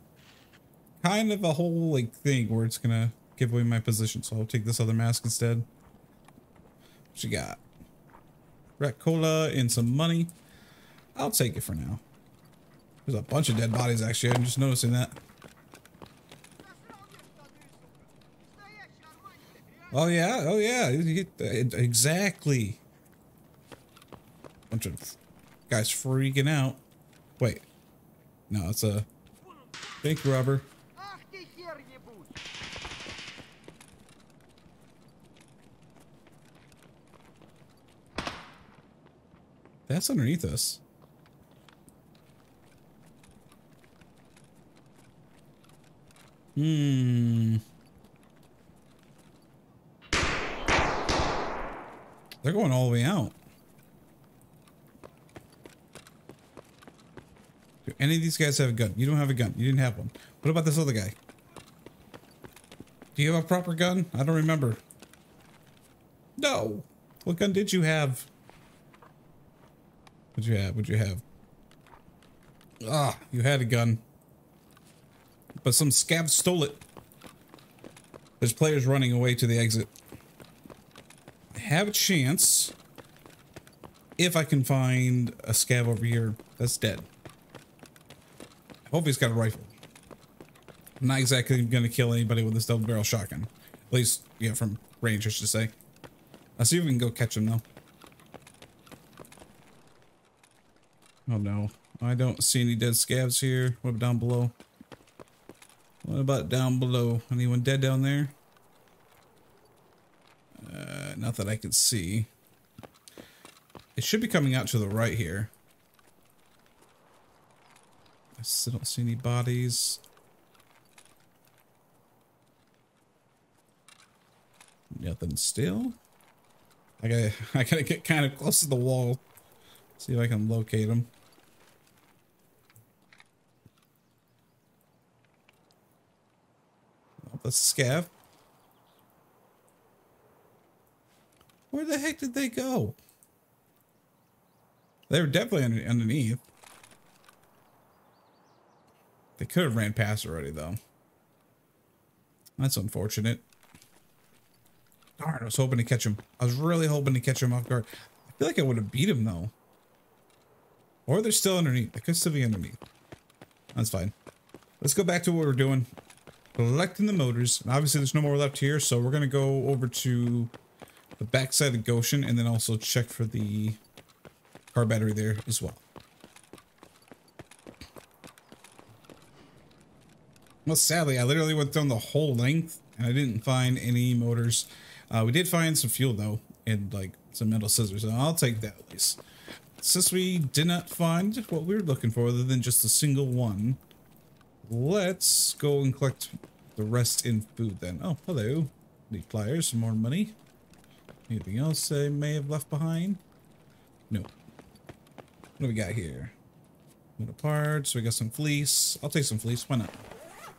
kind of a whole like thing where it's gonna give away my position. So I'll take this other mask instead. What you got? Rat cola and some money. I'll take it for now. There's a bunch of dead bodies actually. I'm just noticing that. Oh yeah, oh yeah, uh, exactly. Bunch of guys freaking out. Wait, no, it's a bank robber. That's underneath us. Hmm. They're going all the way out. Do any of these guys have a gun? You don't have a gun. You didn't have one. What about this other guy? Do you have a proper gun? I don't remember. No. What gun did you have? What'd you have? What'd you have? Ah, you had a gun. But some scav stole it. There's players running away to the exit. Have a chance. If I can find a scav over here that's dead. I hope he's got a rifle. I'm not exactly going to kill anybody with this double barrel shotgun. At least, yeah, from range, I should say. I'll see if we can go catch him, though. Oh no, I don't see any dead scavs here. What about down below? What about down below? Anyone dead down there? Not that I can see. It should be coming out to the right here. I still don't see any bodies. Nothing still. I gotta, [laughs] I gotta get kind of close to the wall. See if I can locate them. That's scav. Where the heck did they go? They were definitely under, underneath. They could have ran past already, though. That's unfortunate. Darn, I was hoping to catch him. I was really hoping to catch him off guard. I feel like I would have beat him, though. Or they're still underneath. They could still be underneath. That's fine. Let's go back to what we're doing. Collecting the motors. Obviously, there's no more left here, so we're going to go over to the backside of Goshan and then also check for the car battery there as well. Well, sadly, I literally went down the whole length and I didn't find any motors. Uh, we did find some fuel though, and like some metal scissors. And I'll take that at least. Since we did not find what we were looking for other than just a single one, let's go and collect the rest in food then. Oh, hello. Need pliers, some more money. Anything else I may have left behind? Nope. What do we got here? Little parts. So we got some fleece. I'll take some fleece. Why not?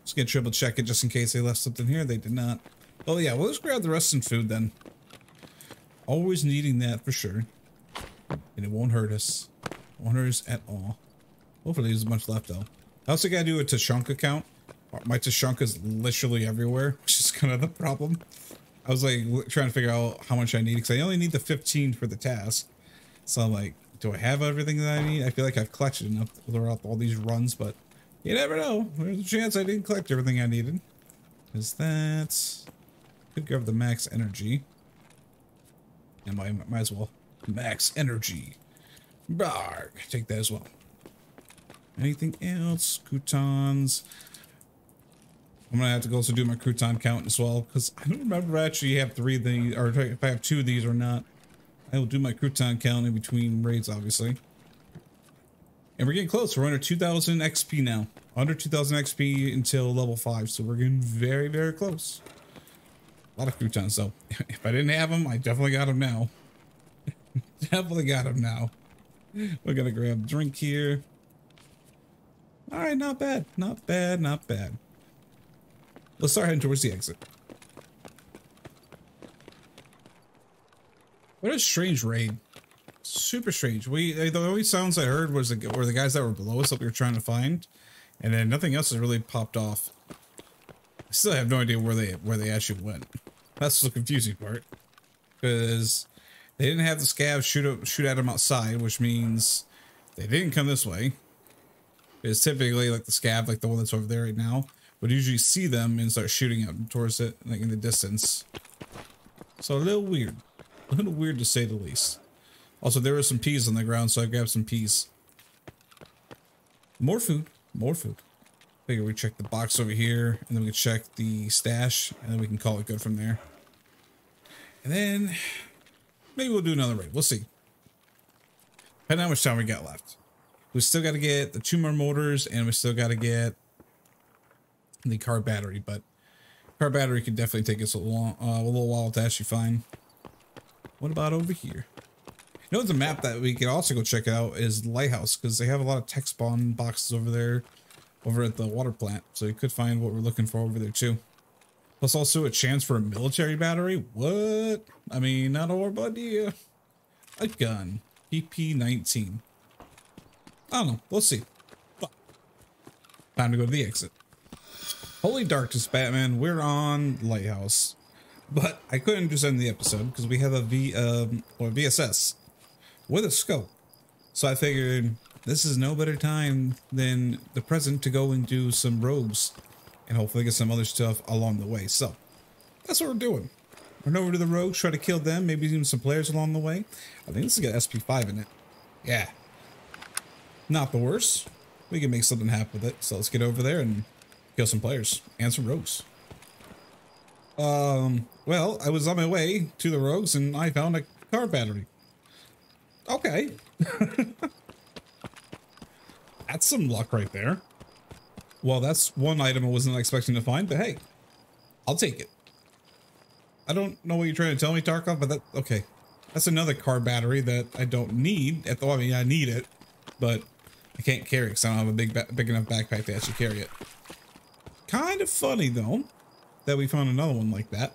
Let's get triple check it just in case they left something here. They did not. Oh yeah, we'll just grab the rest in food then. Always needing that for sure. And it won't hurt us. Won't hurt us at all. Hopefully there's a bunch left though. I also gotta do a Tushonka count. My Tushonka is literally everywhere, [laughs] which is kind of the problem. I was like trying to figure out how much I need because I only need the 15 for the task. So I'm like, do I have everything that I need? I feel like I've collected enough throughout all these runs, but you never know. There's a chance I didn't collect everything I needed. Is that could grab the max energy. And I might as well max energy. Barg. Take that as well. Anything else? Croutons. I'm gonna have to go also do my crouton count as well because I don't remember if I actually have three of these or if I have two of these or not. I will do my crouton count in between raids, obviously. And we're getting close. We're under 2,000 XP now. Under 2,000 XP until level 5. So we're getting very, very close. A lot of croutons, though. [laughs] If I didn't have them, I definitely got them now. [laughs] definitely got them now. We're going to grab drink here. All right, not bad. Not bad, not bad. Let's start heading towards the exit. What a strange raid. Super strange. We the only sounds I heard was the were the guys that were below us that we were trying to find, and then nothing else has really popped off. I still have no idea where they where they actually went. That's the confusing part, because they didn't have the scavs shoot up, shoot at them outside, which means they didn't come this way. It's typically like the scav, like the one that's over there right now, would usually see them and start shooting up towards it, like in the distance. So a little weird. A little weird to say the least. Also, there were some peas on the ground, so I grabbed some peas. More food. More food. Figure we check the box over here, and then we can check the stash, and then we can call it good from there. And then maybe we'll do another raid. We'll see. Depending on how much time we got left. We still got to get the two more motors, and we still got to get the car battery, but car battery could definitely take us a long, uh, a little while to actually find. What about over here? You know, the map that we could also go check out is Lighthouse because they have a lot of tech spawn boxes over there, over at the water plant. So you could find what we're looking for over there too. Plus also a chance for a military battery. What? I mean, not a horrible idea. A gun. PP-19. I don't know. We'll see. Time to go to the exit. Holy Darkness, Batman. We're on Lighthouse. But I couldn't just end the episode because we have a V um, or VSS with a scope. So I figured this is no better time than the present to go and do some rogues and hopefully get some other stuff along the way. So that's what we're doing. Run over to the rogues, try to kill them, maybe even some players along the way. I think this has got SP5 in it. Yeah. Not the worst. We can make something happen with it. So let's get over there and kill some players and some rogues. Um, well, I was on my way to the rogues and I found a car battery. Okay. [laughs] that's some luck right there. Well, that's one item I wasn't expecting to find, but hey, I'll take it. I don't know what you're trying to tell me, Tarkov, but that, okay. That's another car battery that I don't need. At the, I mean, I need it, but I can't carry it because I don't have a big, big enough backpack to actually carry it. Kind of funny, though that we found another one like that.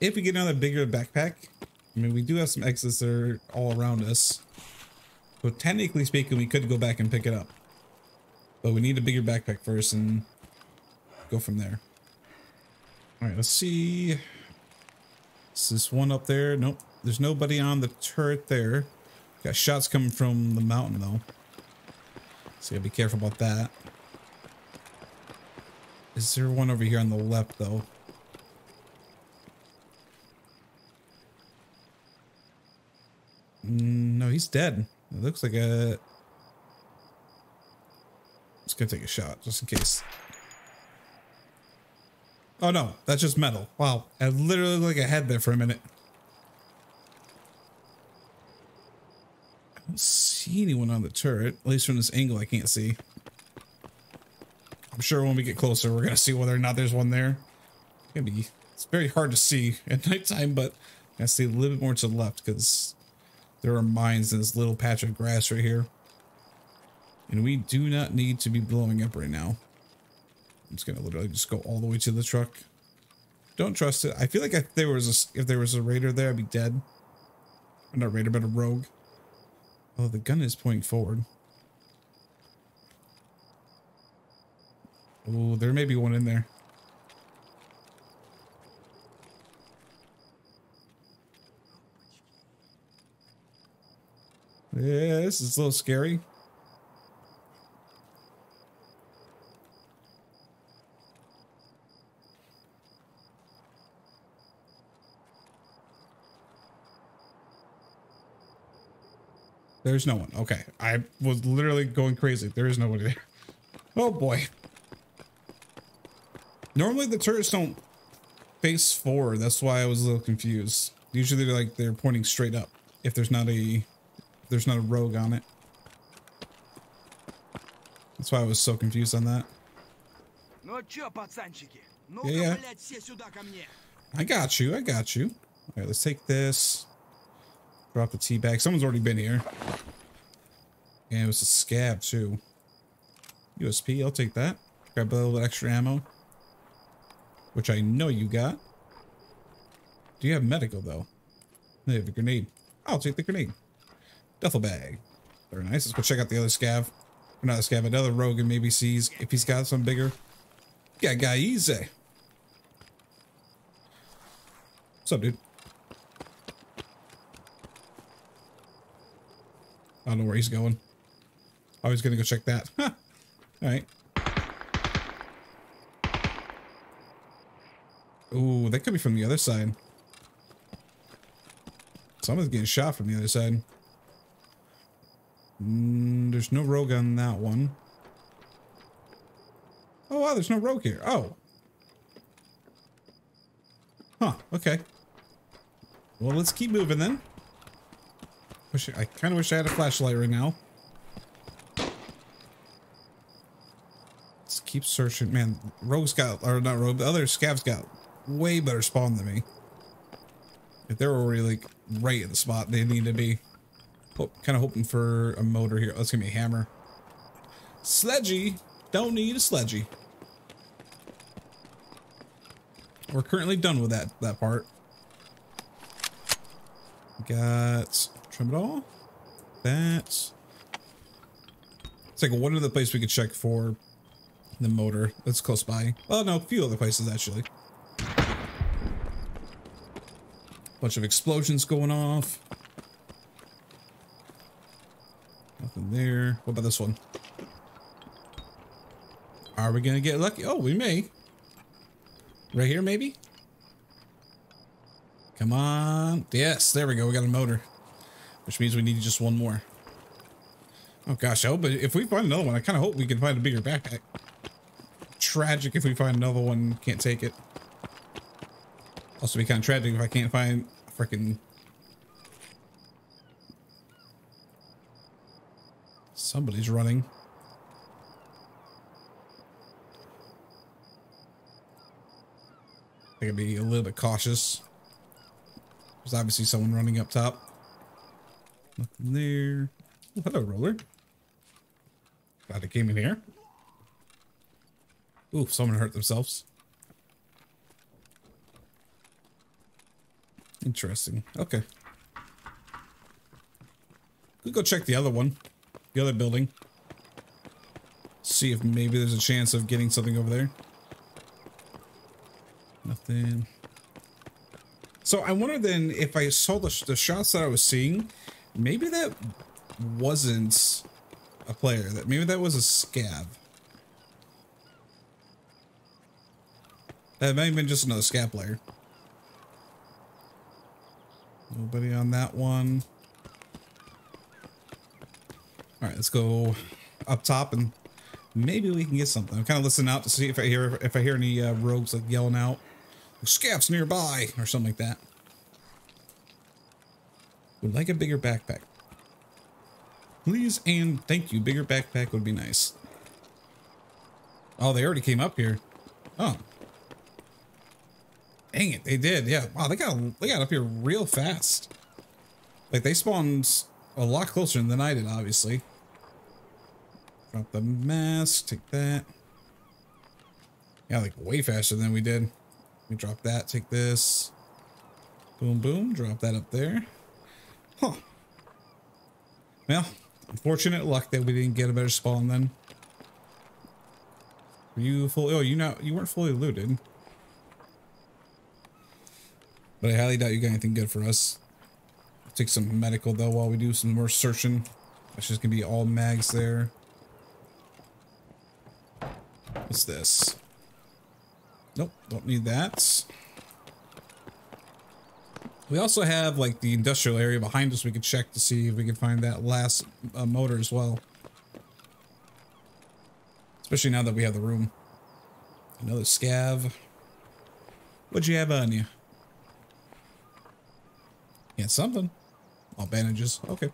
If we get another bigger backpack, I mean, we do have some exits that are all around us. So technically speaking, we could go back and pick it up. But we need a bigger backpack first and go from there. All right, let's see. Is this one up there? Nope. There's nobody on the turret there. Got shots coming from the mountain though. So you gotta be careful about that. Is there one over here on the left, though? Mm, no, he's dead. It looks like a... Just gonna take a shot, just in case. Oh no, that's just metal. Wow, I literally like a head there for a minute. I don't see anyone on the turret. At least from this angle, I can't see. I'm sure when we get closer, we're gonna see whether or not there's one there. It's be, it's very hard to see [laughs] at nighttime, but I see a little bit more to the left because There are mines in this little patch of grass right here. And we do not need to be blowing up right now. I'm just gonna literally just go all the way to the truck. Don't trust it. I feel like if there was a if there was a raider there, I'd be dead. Or not raider, but a rogue. Oh, the gun is pointing forward. Oh, there may be one in there. Yeah, this is a little scary. There's no one. Okay. I was literally going crazy. There is nobody there. [laughs] Oh boy. Normally the turrets don't face forward. That's why I was a little confused. Usually they're like they're pointing straight up if there's not a there's not a rogue on it. That's why I was so confused on that. Yeah, yeah. I got you. I got you. All right, let's take this. Drop the tea bag. Someone's already been here. And it was a scav, too. USP, I'll take that. Grab a little extra ammo. Which I know you got. Do you have medical though? They have a grenade. I'll take the grenade. Duffel bag. Very nice. Let's go check out the other scav. Or not the scav, another rogue and maybe sees if he's got some bigger. Yeah, guy easy. What's up, dude? I don't know where he's going. I was gonna go check that. [laughs] All right. Ooh, that could be from the other side. Someone's getting shot from the other side. Mm, there's no rogue on that one. Oh wow, there's no rogue here. Oh. Huh, okay. Well, let's keep moving then. Wish I kind of wish I had a flashlight right now. Let's keep searching. Man, Rogue's got, or not Rogue, the other Scav's got way better spawn than me. If they're already like right at the spot they need to be. Hope, kind of hoping for a motor here. Let's give me a hammer. Sledgy. Don't need a sledgy. We're currently done with that that part. Got trim it all. That. It's like one other place we could check for the motor. That's close by. Oh no, a few other places actually. Bunch of explosions going off. Nothing there. What about this one? Are we gonna get lucky? Oh, we may. Right here, maybe? Come on. Yes, there we go. We got a motor. Which means we need just one more. Oh gosh, I hope if we find another one, I kind of hope we can find a bigger backpack. Tragic if we find another one, can't take it. Also be kind of tragic if I can't find a freaking... Somebody's running. I gotta be a little bit cautious. There's obviously someone running up top. Nothing there. Oh, hello, Roler. Glad they came in here. Ooh, someone hurt themselves. Interesting. Okay. We go check the other one. The other building. See if maybe there's a chance of getting something over there. Nothing. So I wonder then if I saw the, the shots that I was seeing, maybe that wasn't a player. That maybe that was a scav. That might have been just another scav player. Nobody on that one. All right, let's go up top and maybe we can get something. I'm kind of listening out to see if I hear if I hear any uh, rogues like yelling out, "Scavs nearby" or something like that. Would like a bigger backpack. Please and thank you. Bigger backpack would be nice. Oh, they already came up here. Oh. Dang it, they did. Yeah. Wow, they got they got up here real fast. Like they spawned a lot closer than I did, obviously. Drop the mask, take that. Yeah, like way faster than we did. We drop that, take this. Boom, boom, drop that up there. Huh. Well, unfortunate luck that we didn't get a better spawn then. Were you full? Oh, you not? You weren't fully looted. But I highly doubt you got anything good for us. Take some medical though while we do some more searching. That's just gonna be all mags there. What's this? Nope, don't need that. We also have like the industrial area behind us we could check to see if we can find that last uh, motor as well. Especially now that we have the room. Another scav. What'd you have on you? Yeah, something. All bandages. Okay.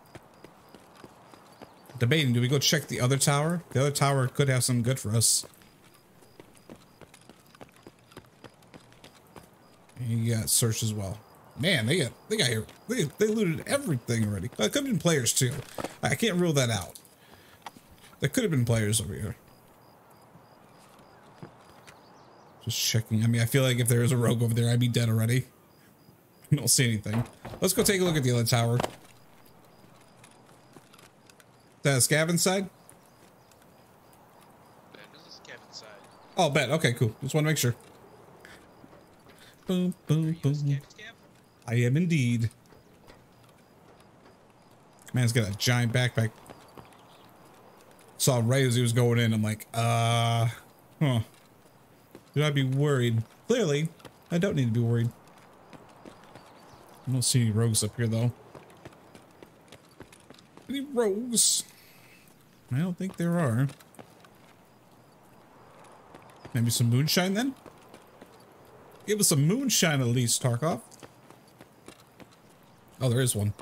Debating, do we go check the other tower? The other tower could have some good for us. You got search as well. Man, they got they got here. They, they looted everything already. It could have been players too. I can't rule that out. There could have been players over here. Just checking. I mean, I feel like if there was a rogue over there, I'd be dead already. I [laughs] don't see anything. Let's go take a look at the other tower. Is that a scav inside? Oh, bet. Okay, cool. Just want to make sure. Boom, boom, boom. I am indeed. Man's got a giant backpack. Saw right as he was going in. I'm like, uh, huh. Should I be worried? Clearly, I don't need to be worried. I don't see any rogues up here, though. Any rogues? I don't think there are. Maybe some moonshine, then? Give us some moonshine at least, Tarkov. Oh, there is one.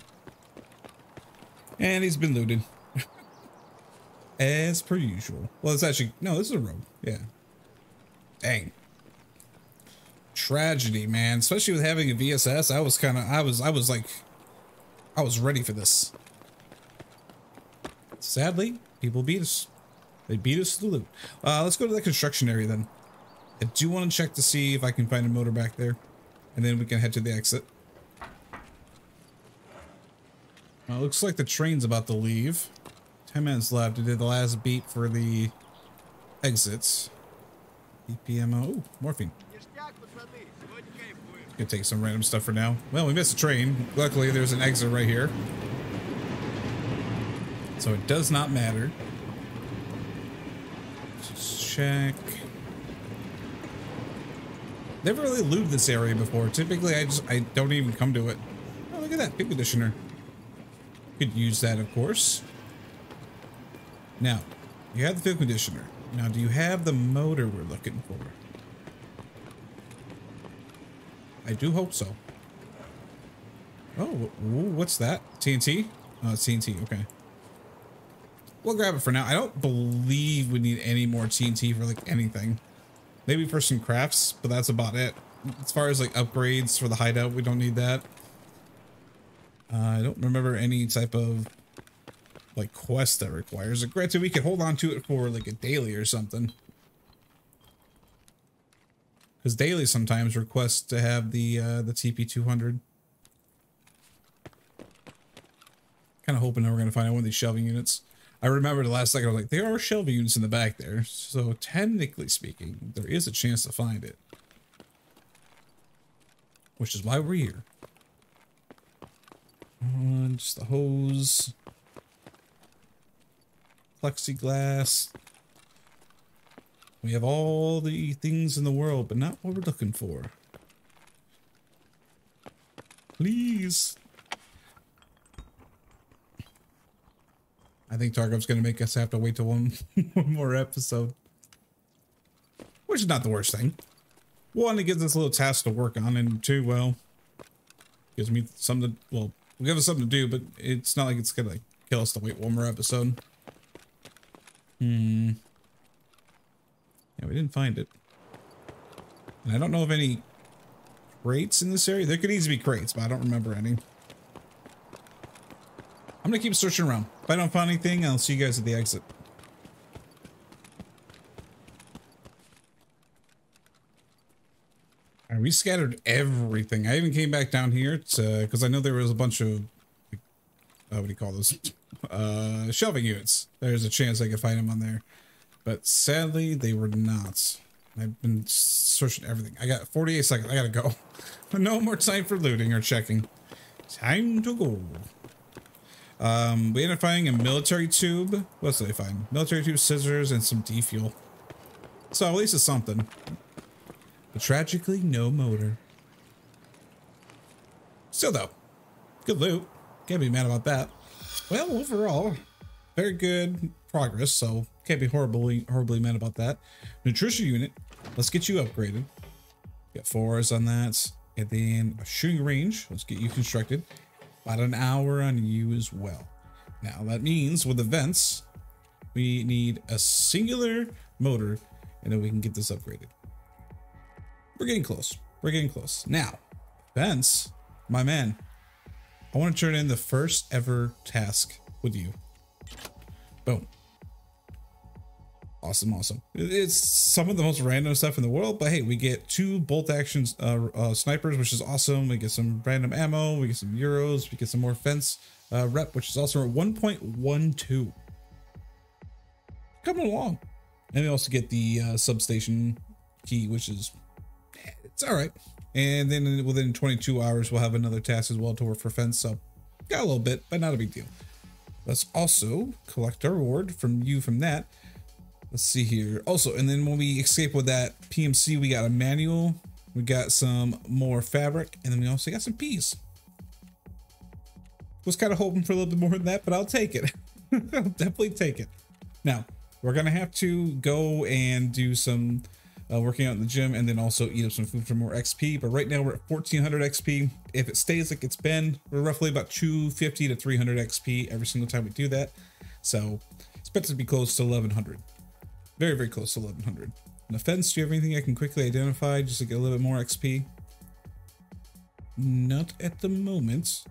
And he's been looted. [laughs] As per usual. Well, it's actually... No, this is a rogue. Yeah. Dang. Tragedy, man. Especially with having a VSS. I was kind of... I was... I was like... I was ready for this. Sadly, people beat us. They beat us to the loot. Uh, let's go to the construction area then. I do want to check to see if I can find a motor back there. And then we can head to the exit. Well, looks like the train's about to leave. 10 minutes left. I did the last beat for the exits. BPMO. Ooh, morphine. Gonna take some random stuff for now. Well, we missed a train. Luckily, there's an exit right here. So it does not matter. Check. Never really looted this area before. Typically, I just I don't even come to it. Oh, look at that pig conditioner. Could use that, of course. Now, you have the fuel conditioner. Now, do you have the motor we're looking for? I do hope so. Oh, what's that? TNT? Oh, it's TNT. Okay. We'll grab it for now. I don't believe we need any more TNT for like anything. Maybe for some crafts, but that's about it. As far as like upgrades for the hideout, we don't need that. Uh, I don't remember any type of like quest that requires it. Granted, we could hold on to it for like a daily or something. Because daily sometimes requests to have the uh, the TP200. Kind of hoping that we're to find out one of these shelving units. I remember the last second I was like, there are shelving units in the back there. So technically speaking, there is a chance to find it. Which is why we're here. Just the hose. Plexiglass. We have all the things in the world, but not what we're looking for. Please. I think Tarkov's going to make us have to wait till one, [laughs] one more episode. Which is not the worst thing. One, it gives us a little task to work on, and two, well, gives me something to, well, will give us something to do, but it's not like it's going to kill us to wait one more episode. Hmm. Yeah, we didn't find it. And I don't know of any crates in this area. There could easily be crates, but I don't remember any. I'm gonna keep searching around. If I don't find anything, I'll see you guys at the exit. Alright, we scattered everything. I even came back down here to because I know there was a bunch of uh, what do you call those? [laughs] Uh, shelving units. There's a chance I could find them on there, but sadly they were not. I've been searching everything. I got 48 seconds. I gotta go. [laughs] no more time for looting or checking. Time to go. Um, we ended up finding a military tube. What else did find? Military tube, scissors, and some defuel. So at least it's something. But tragically, no motor. Still though, good loot. Can't be mad about that. Well, overall, very good progress. So can't be horribly horribly mad about that. Nutrition unit. Let's get you upgraded. Get fours on that, and then a shooting range. Let's get you constructed. About an hour on you as well. Now that means with events, we need a singular motor, and then we can get this upgraded. We're getting close. We're getting close. Now, Fence, my man, I want to turn in the first ever task with you. Boom. Awesome, awesome. It's some of the most random stuff in the world, but hey, we get two bolt action uh, uh, snipers, which is awesome. We get some random ammo, we get some euros, we get some more fence uh, rep, which is also at 1.12. Coming along. And we also get the uh, substation key, which is it's all right. And then within 22 hours, we'll have another task as well to work for fence. So got a little bit, but not a big deal. Let's also collect our reward from you from that. Let's see here. Also, and then when we escape with that PMC, we got a manual. We got some more fabric, and then we also got some peas. Was kind of hoping for a little bit more than that, but I'll take it. [laughs] I'll definitely take it. Now, we're gonna have to go and do some uh, working out in the gym and then also eat up some food for more XP. But right now we're at 1400 XP. If it stays like it's been, we're roughly about 250 to 300 XP every single time we do that. So expect to be close to 1100. Very, very close to 1100. And Fence, do you have anything I can quickly identify just to get a little bit more XP? Not at the moment.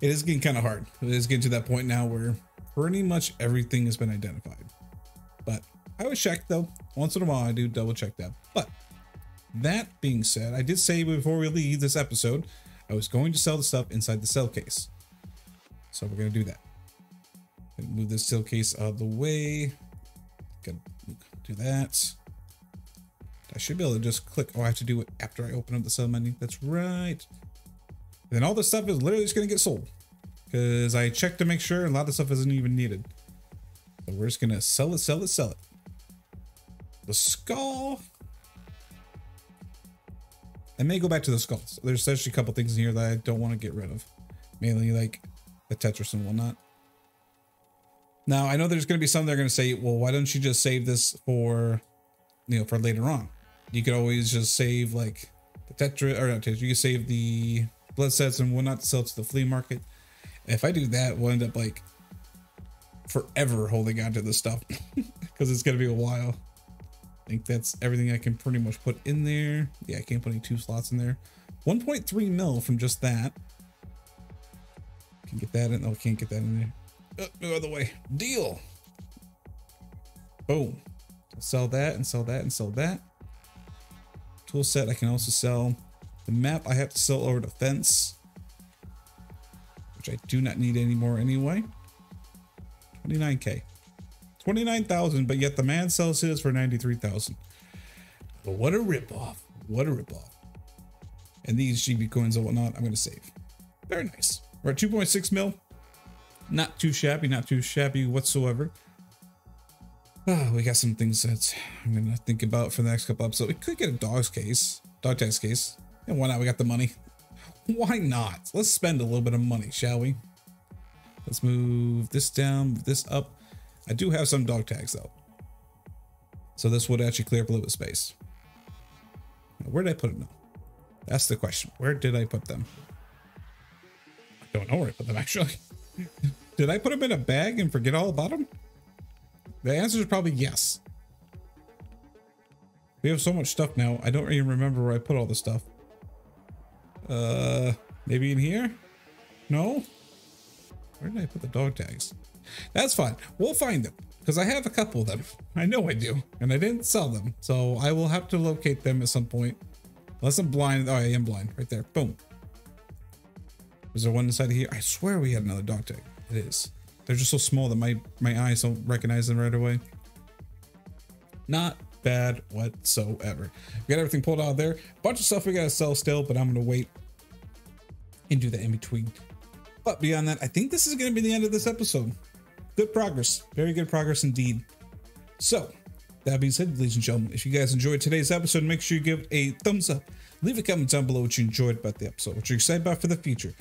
It is getting kind of hard. It is getting to that point now where pretty much everything has been identified. But I always check though. Once in a while, I do double check that. But that being said, I did say before we leave this episode, I was going to sell the stuff inside the cell case. So we're going to do that. Move this cell case out of the way. Gotta do that. I should be able to just click. Oh, I have to do it after I open up the sell menu. That's right. then all this stuff is literally just going to get sold. Because I checked to make sure, a lot of stuff isn't even needed. So we're just going to sell it, sell it, sell it. The skull. I may go back to the skulls. There's actually a couple things in here that I don't want to get rid of. Mainly like the Tetriz and whatnot. Now, I know there's going to be some that are going to say, well, why don't you just save this for, you know, for later on? You could always just save like the Tetra, or not Tetriz, you can save the blood sets and whatnot to sell to the flea market. If I do that, we'll end up like forever holding on to this stuff [laughs] because it's going to be a while. I think that's everything I can pretty much put in there. Yeah, I can't put any two slots in there. 1.3 mil from just that. Can get that in. Oh, can't get that in there. Uh, oh, out of the way. Deal. Boom. sell that and sell that and sell that. Tool set I can also sell. The map I have to sell over the fence. Which I do not need anymore anyway. 29k. 29,000, but yet the man sells his for 93,000. But what a ripoff. What a ripoff. And these GP coins and whatnot, I'm going to save. Very nice. We're at 2.6 mil. Not too shabby, not too shabby whatsoever. Oh, we got some things that I'm to think about for the next couple episodes. We could get a dog's case, dog tag case. And why not? We got the money. [laughs] Why not? Let's spend a little bit of money, shall we? Let's move this down, this up. I do have some dog tags though. So this would actually clear up a little bit of space. Where did I put them? That's the question. Where did I put them? I don't know where I put them [laughs] actually. Did I put them in a bag and forget all about them? The answer is probably yes. We have so much stuff now. I don't even remember where I put all the stuff. Uh, maybe in here? No? Where did I put the dog tags? That's fine. We'll find them because I have a couple of them. I know I do, and I didn't sell them, so I will have to locate them at some point. Unless I'm blind. Oh, I am blind. Right there. Boom. Is there one inside here? I swear we had another dog tag. It is. They're just so small that my my eyes don't recognize them right away. Not bad whatsoever. We got everything pulled out there. Bunch of stuff we gotta sell still, but I'm gonna wait and do that in between. But beyond that, I think this is gonna be the end of this episode. Good progress. Very good progress indeed. So, that being said, ladies and gentlemen, if you guys enjoyed today's episode, make sure you give a thumbs up. Leave a comment down below what you enjoyed about the episode, what you're excited about for the future.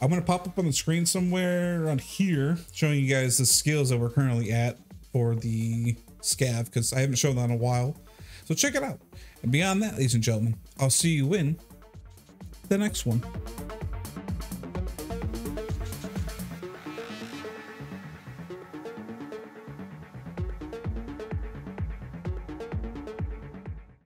I'm going to pop up on the screen somewhere around here, showing you guys the skills that we're currently at for the scav, because I haven't shown that in a while. So check it out. And beyond that, ladies and gentlemen, I'll see you in the next one.